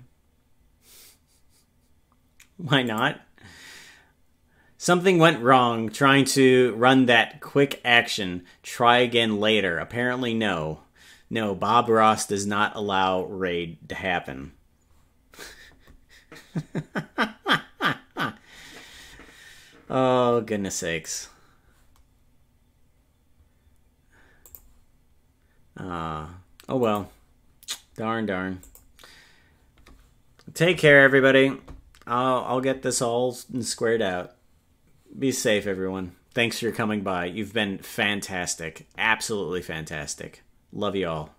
Why not? Something went wrong trying to run that quick action. Try again later. Apparently, no. No, Bob Ross does not allow raid to happen. (laughs) oh, goodness sakes. Uh, oh well. Darn, darn. Take care, everybody. I'll I'll get this all squared out. Be safe, everyone. Thanks for coming by. You've been fantastic. Absolutely fantastic. Love you all.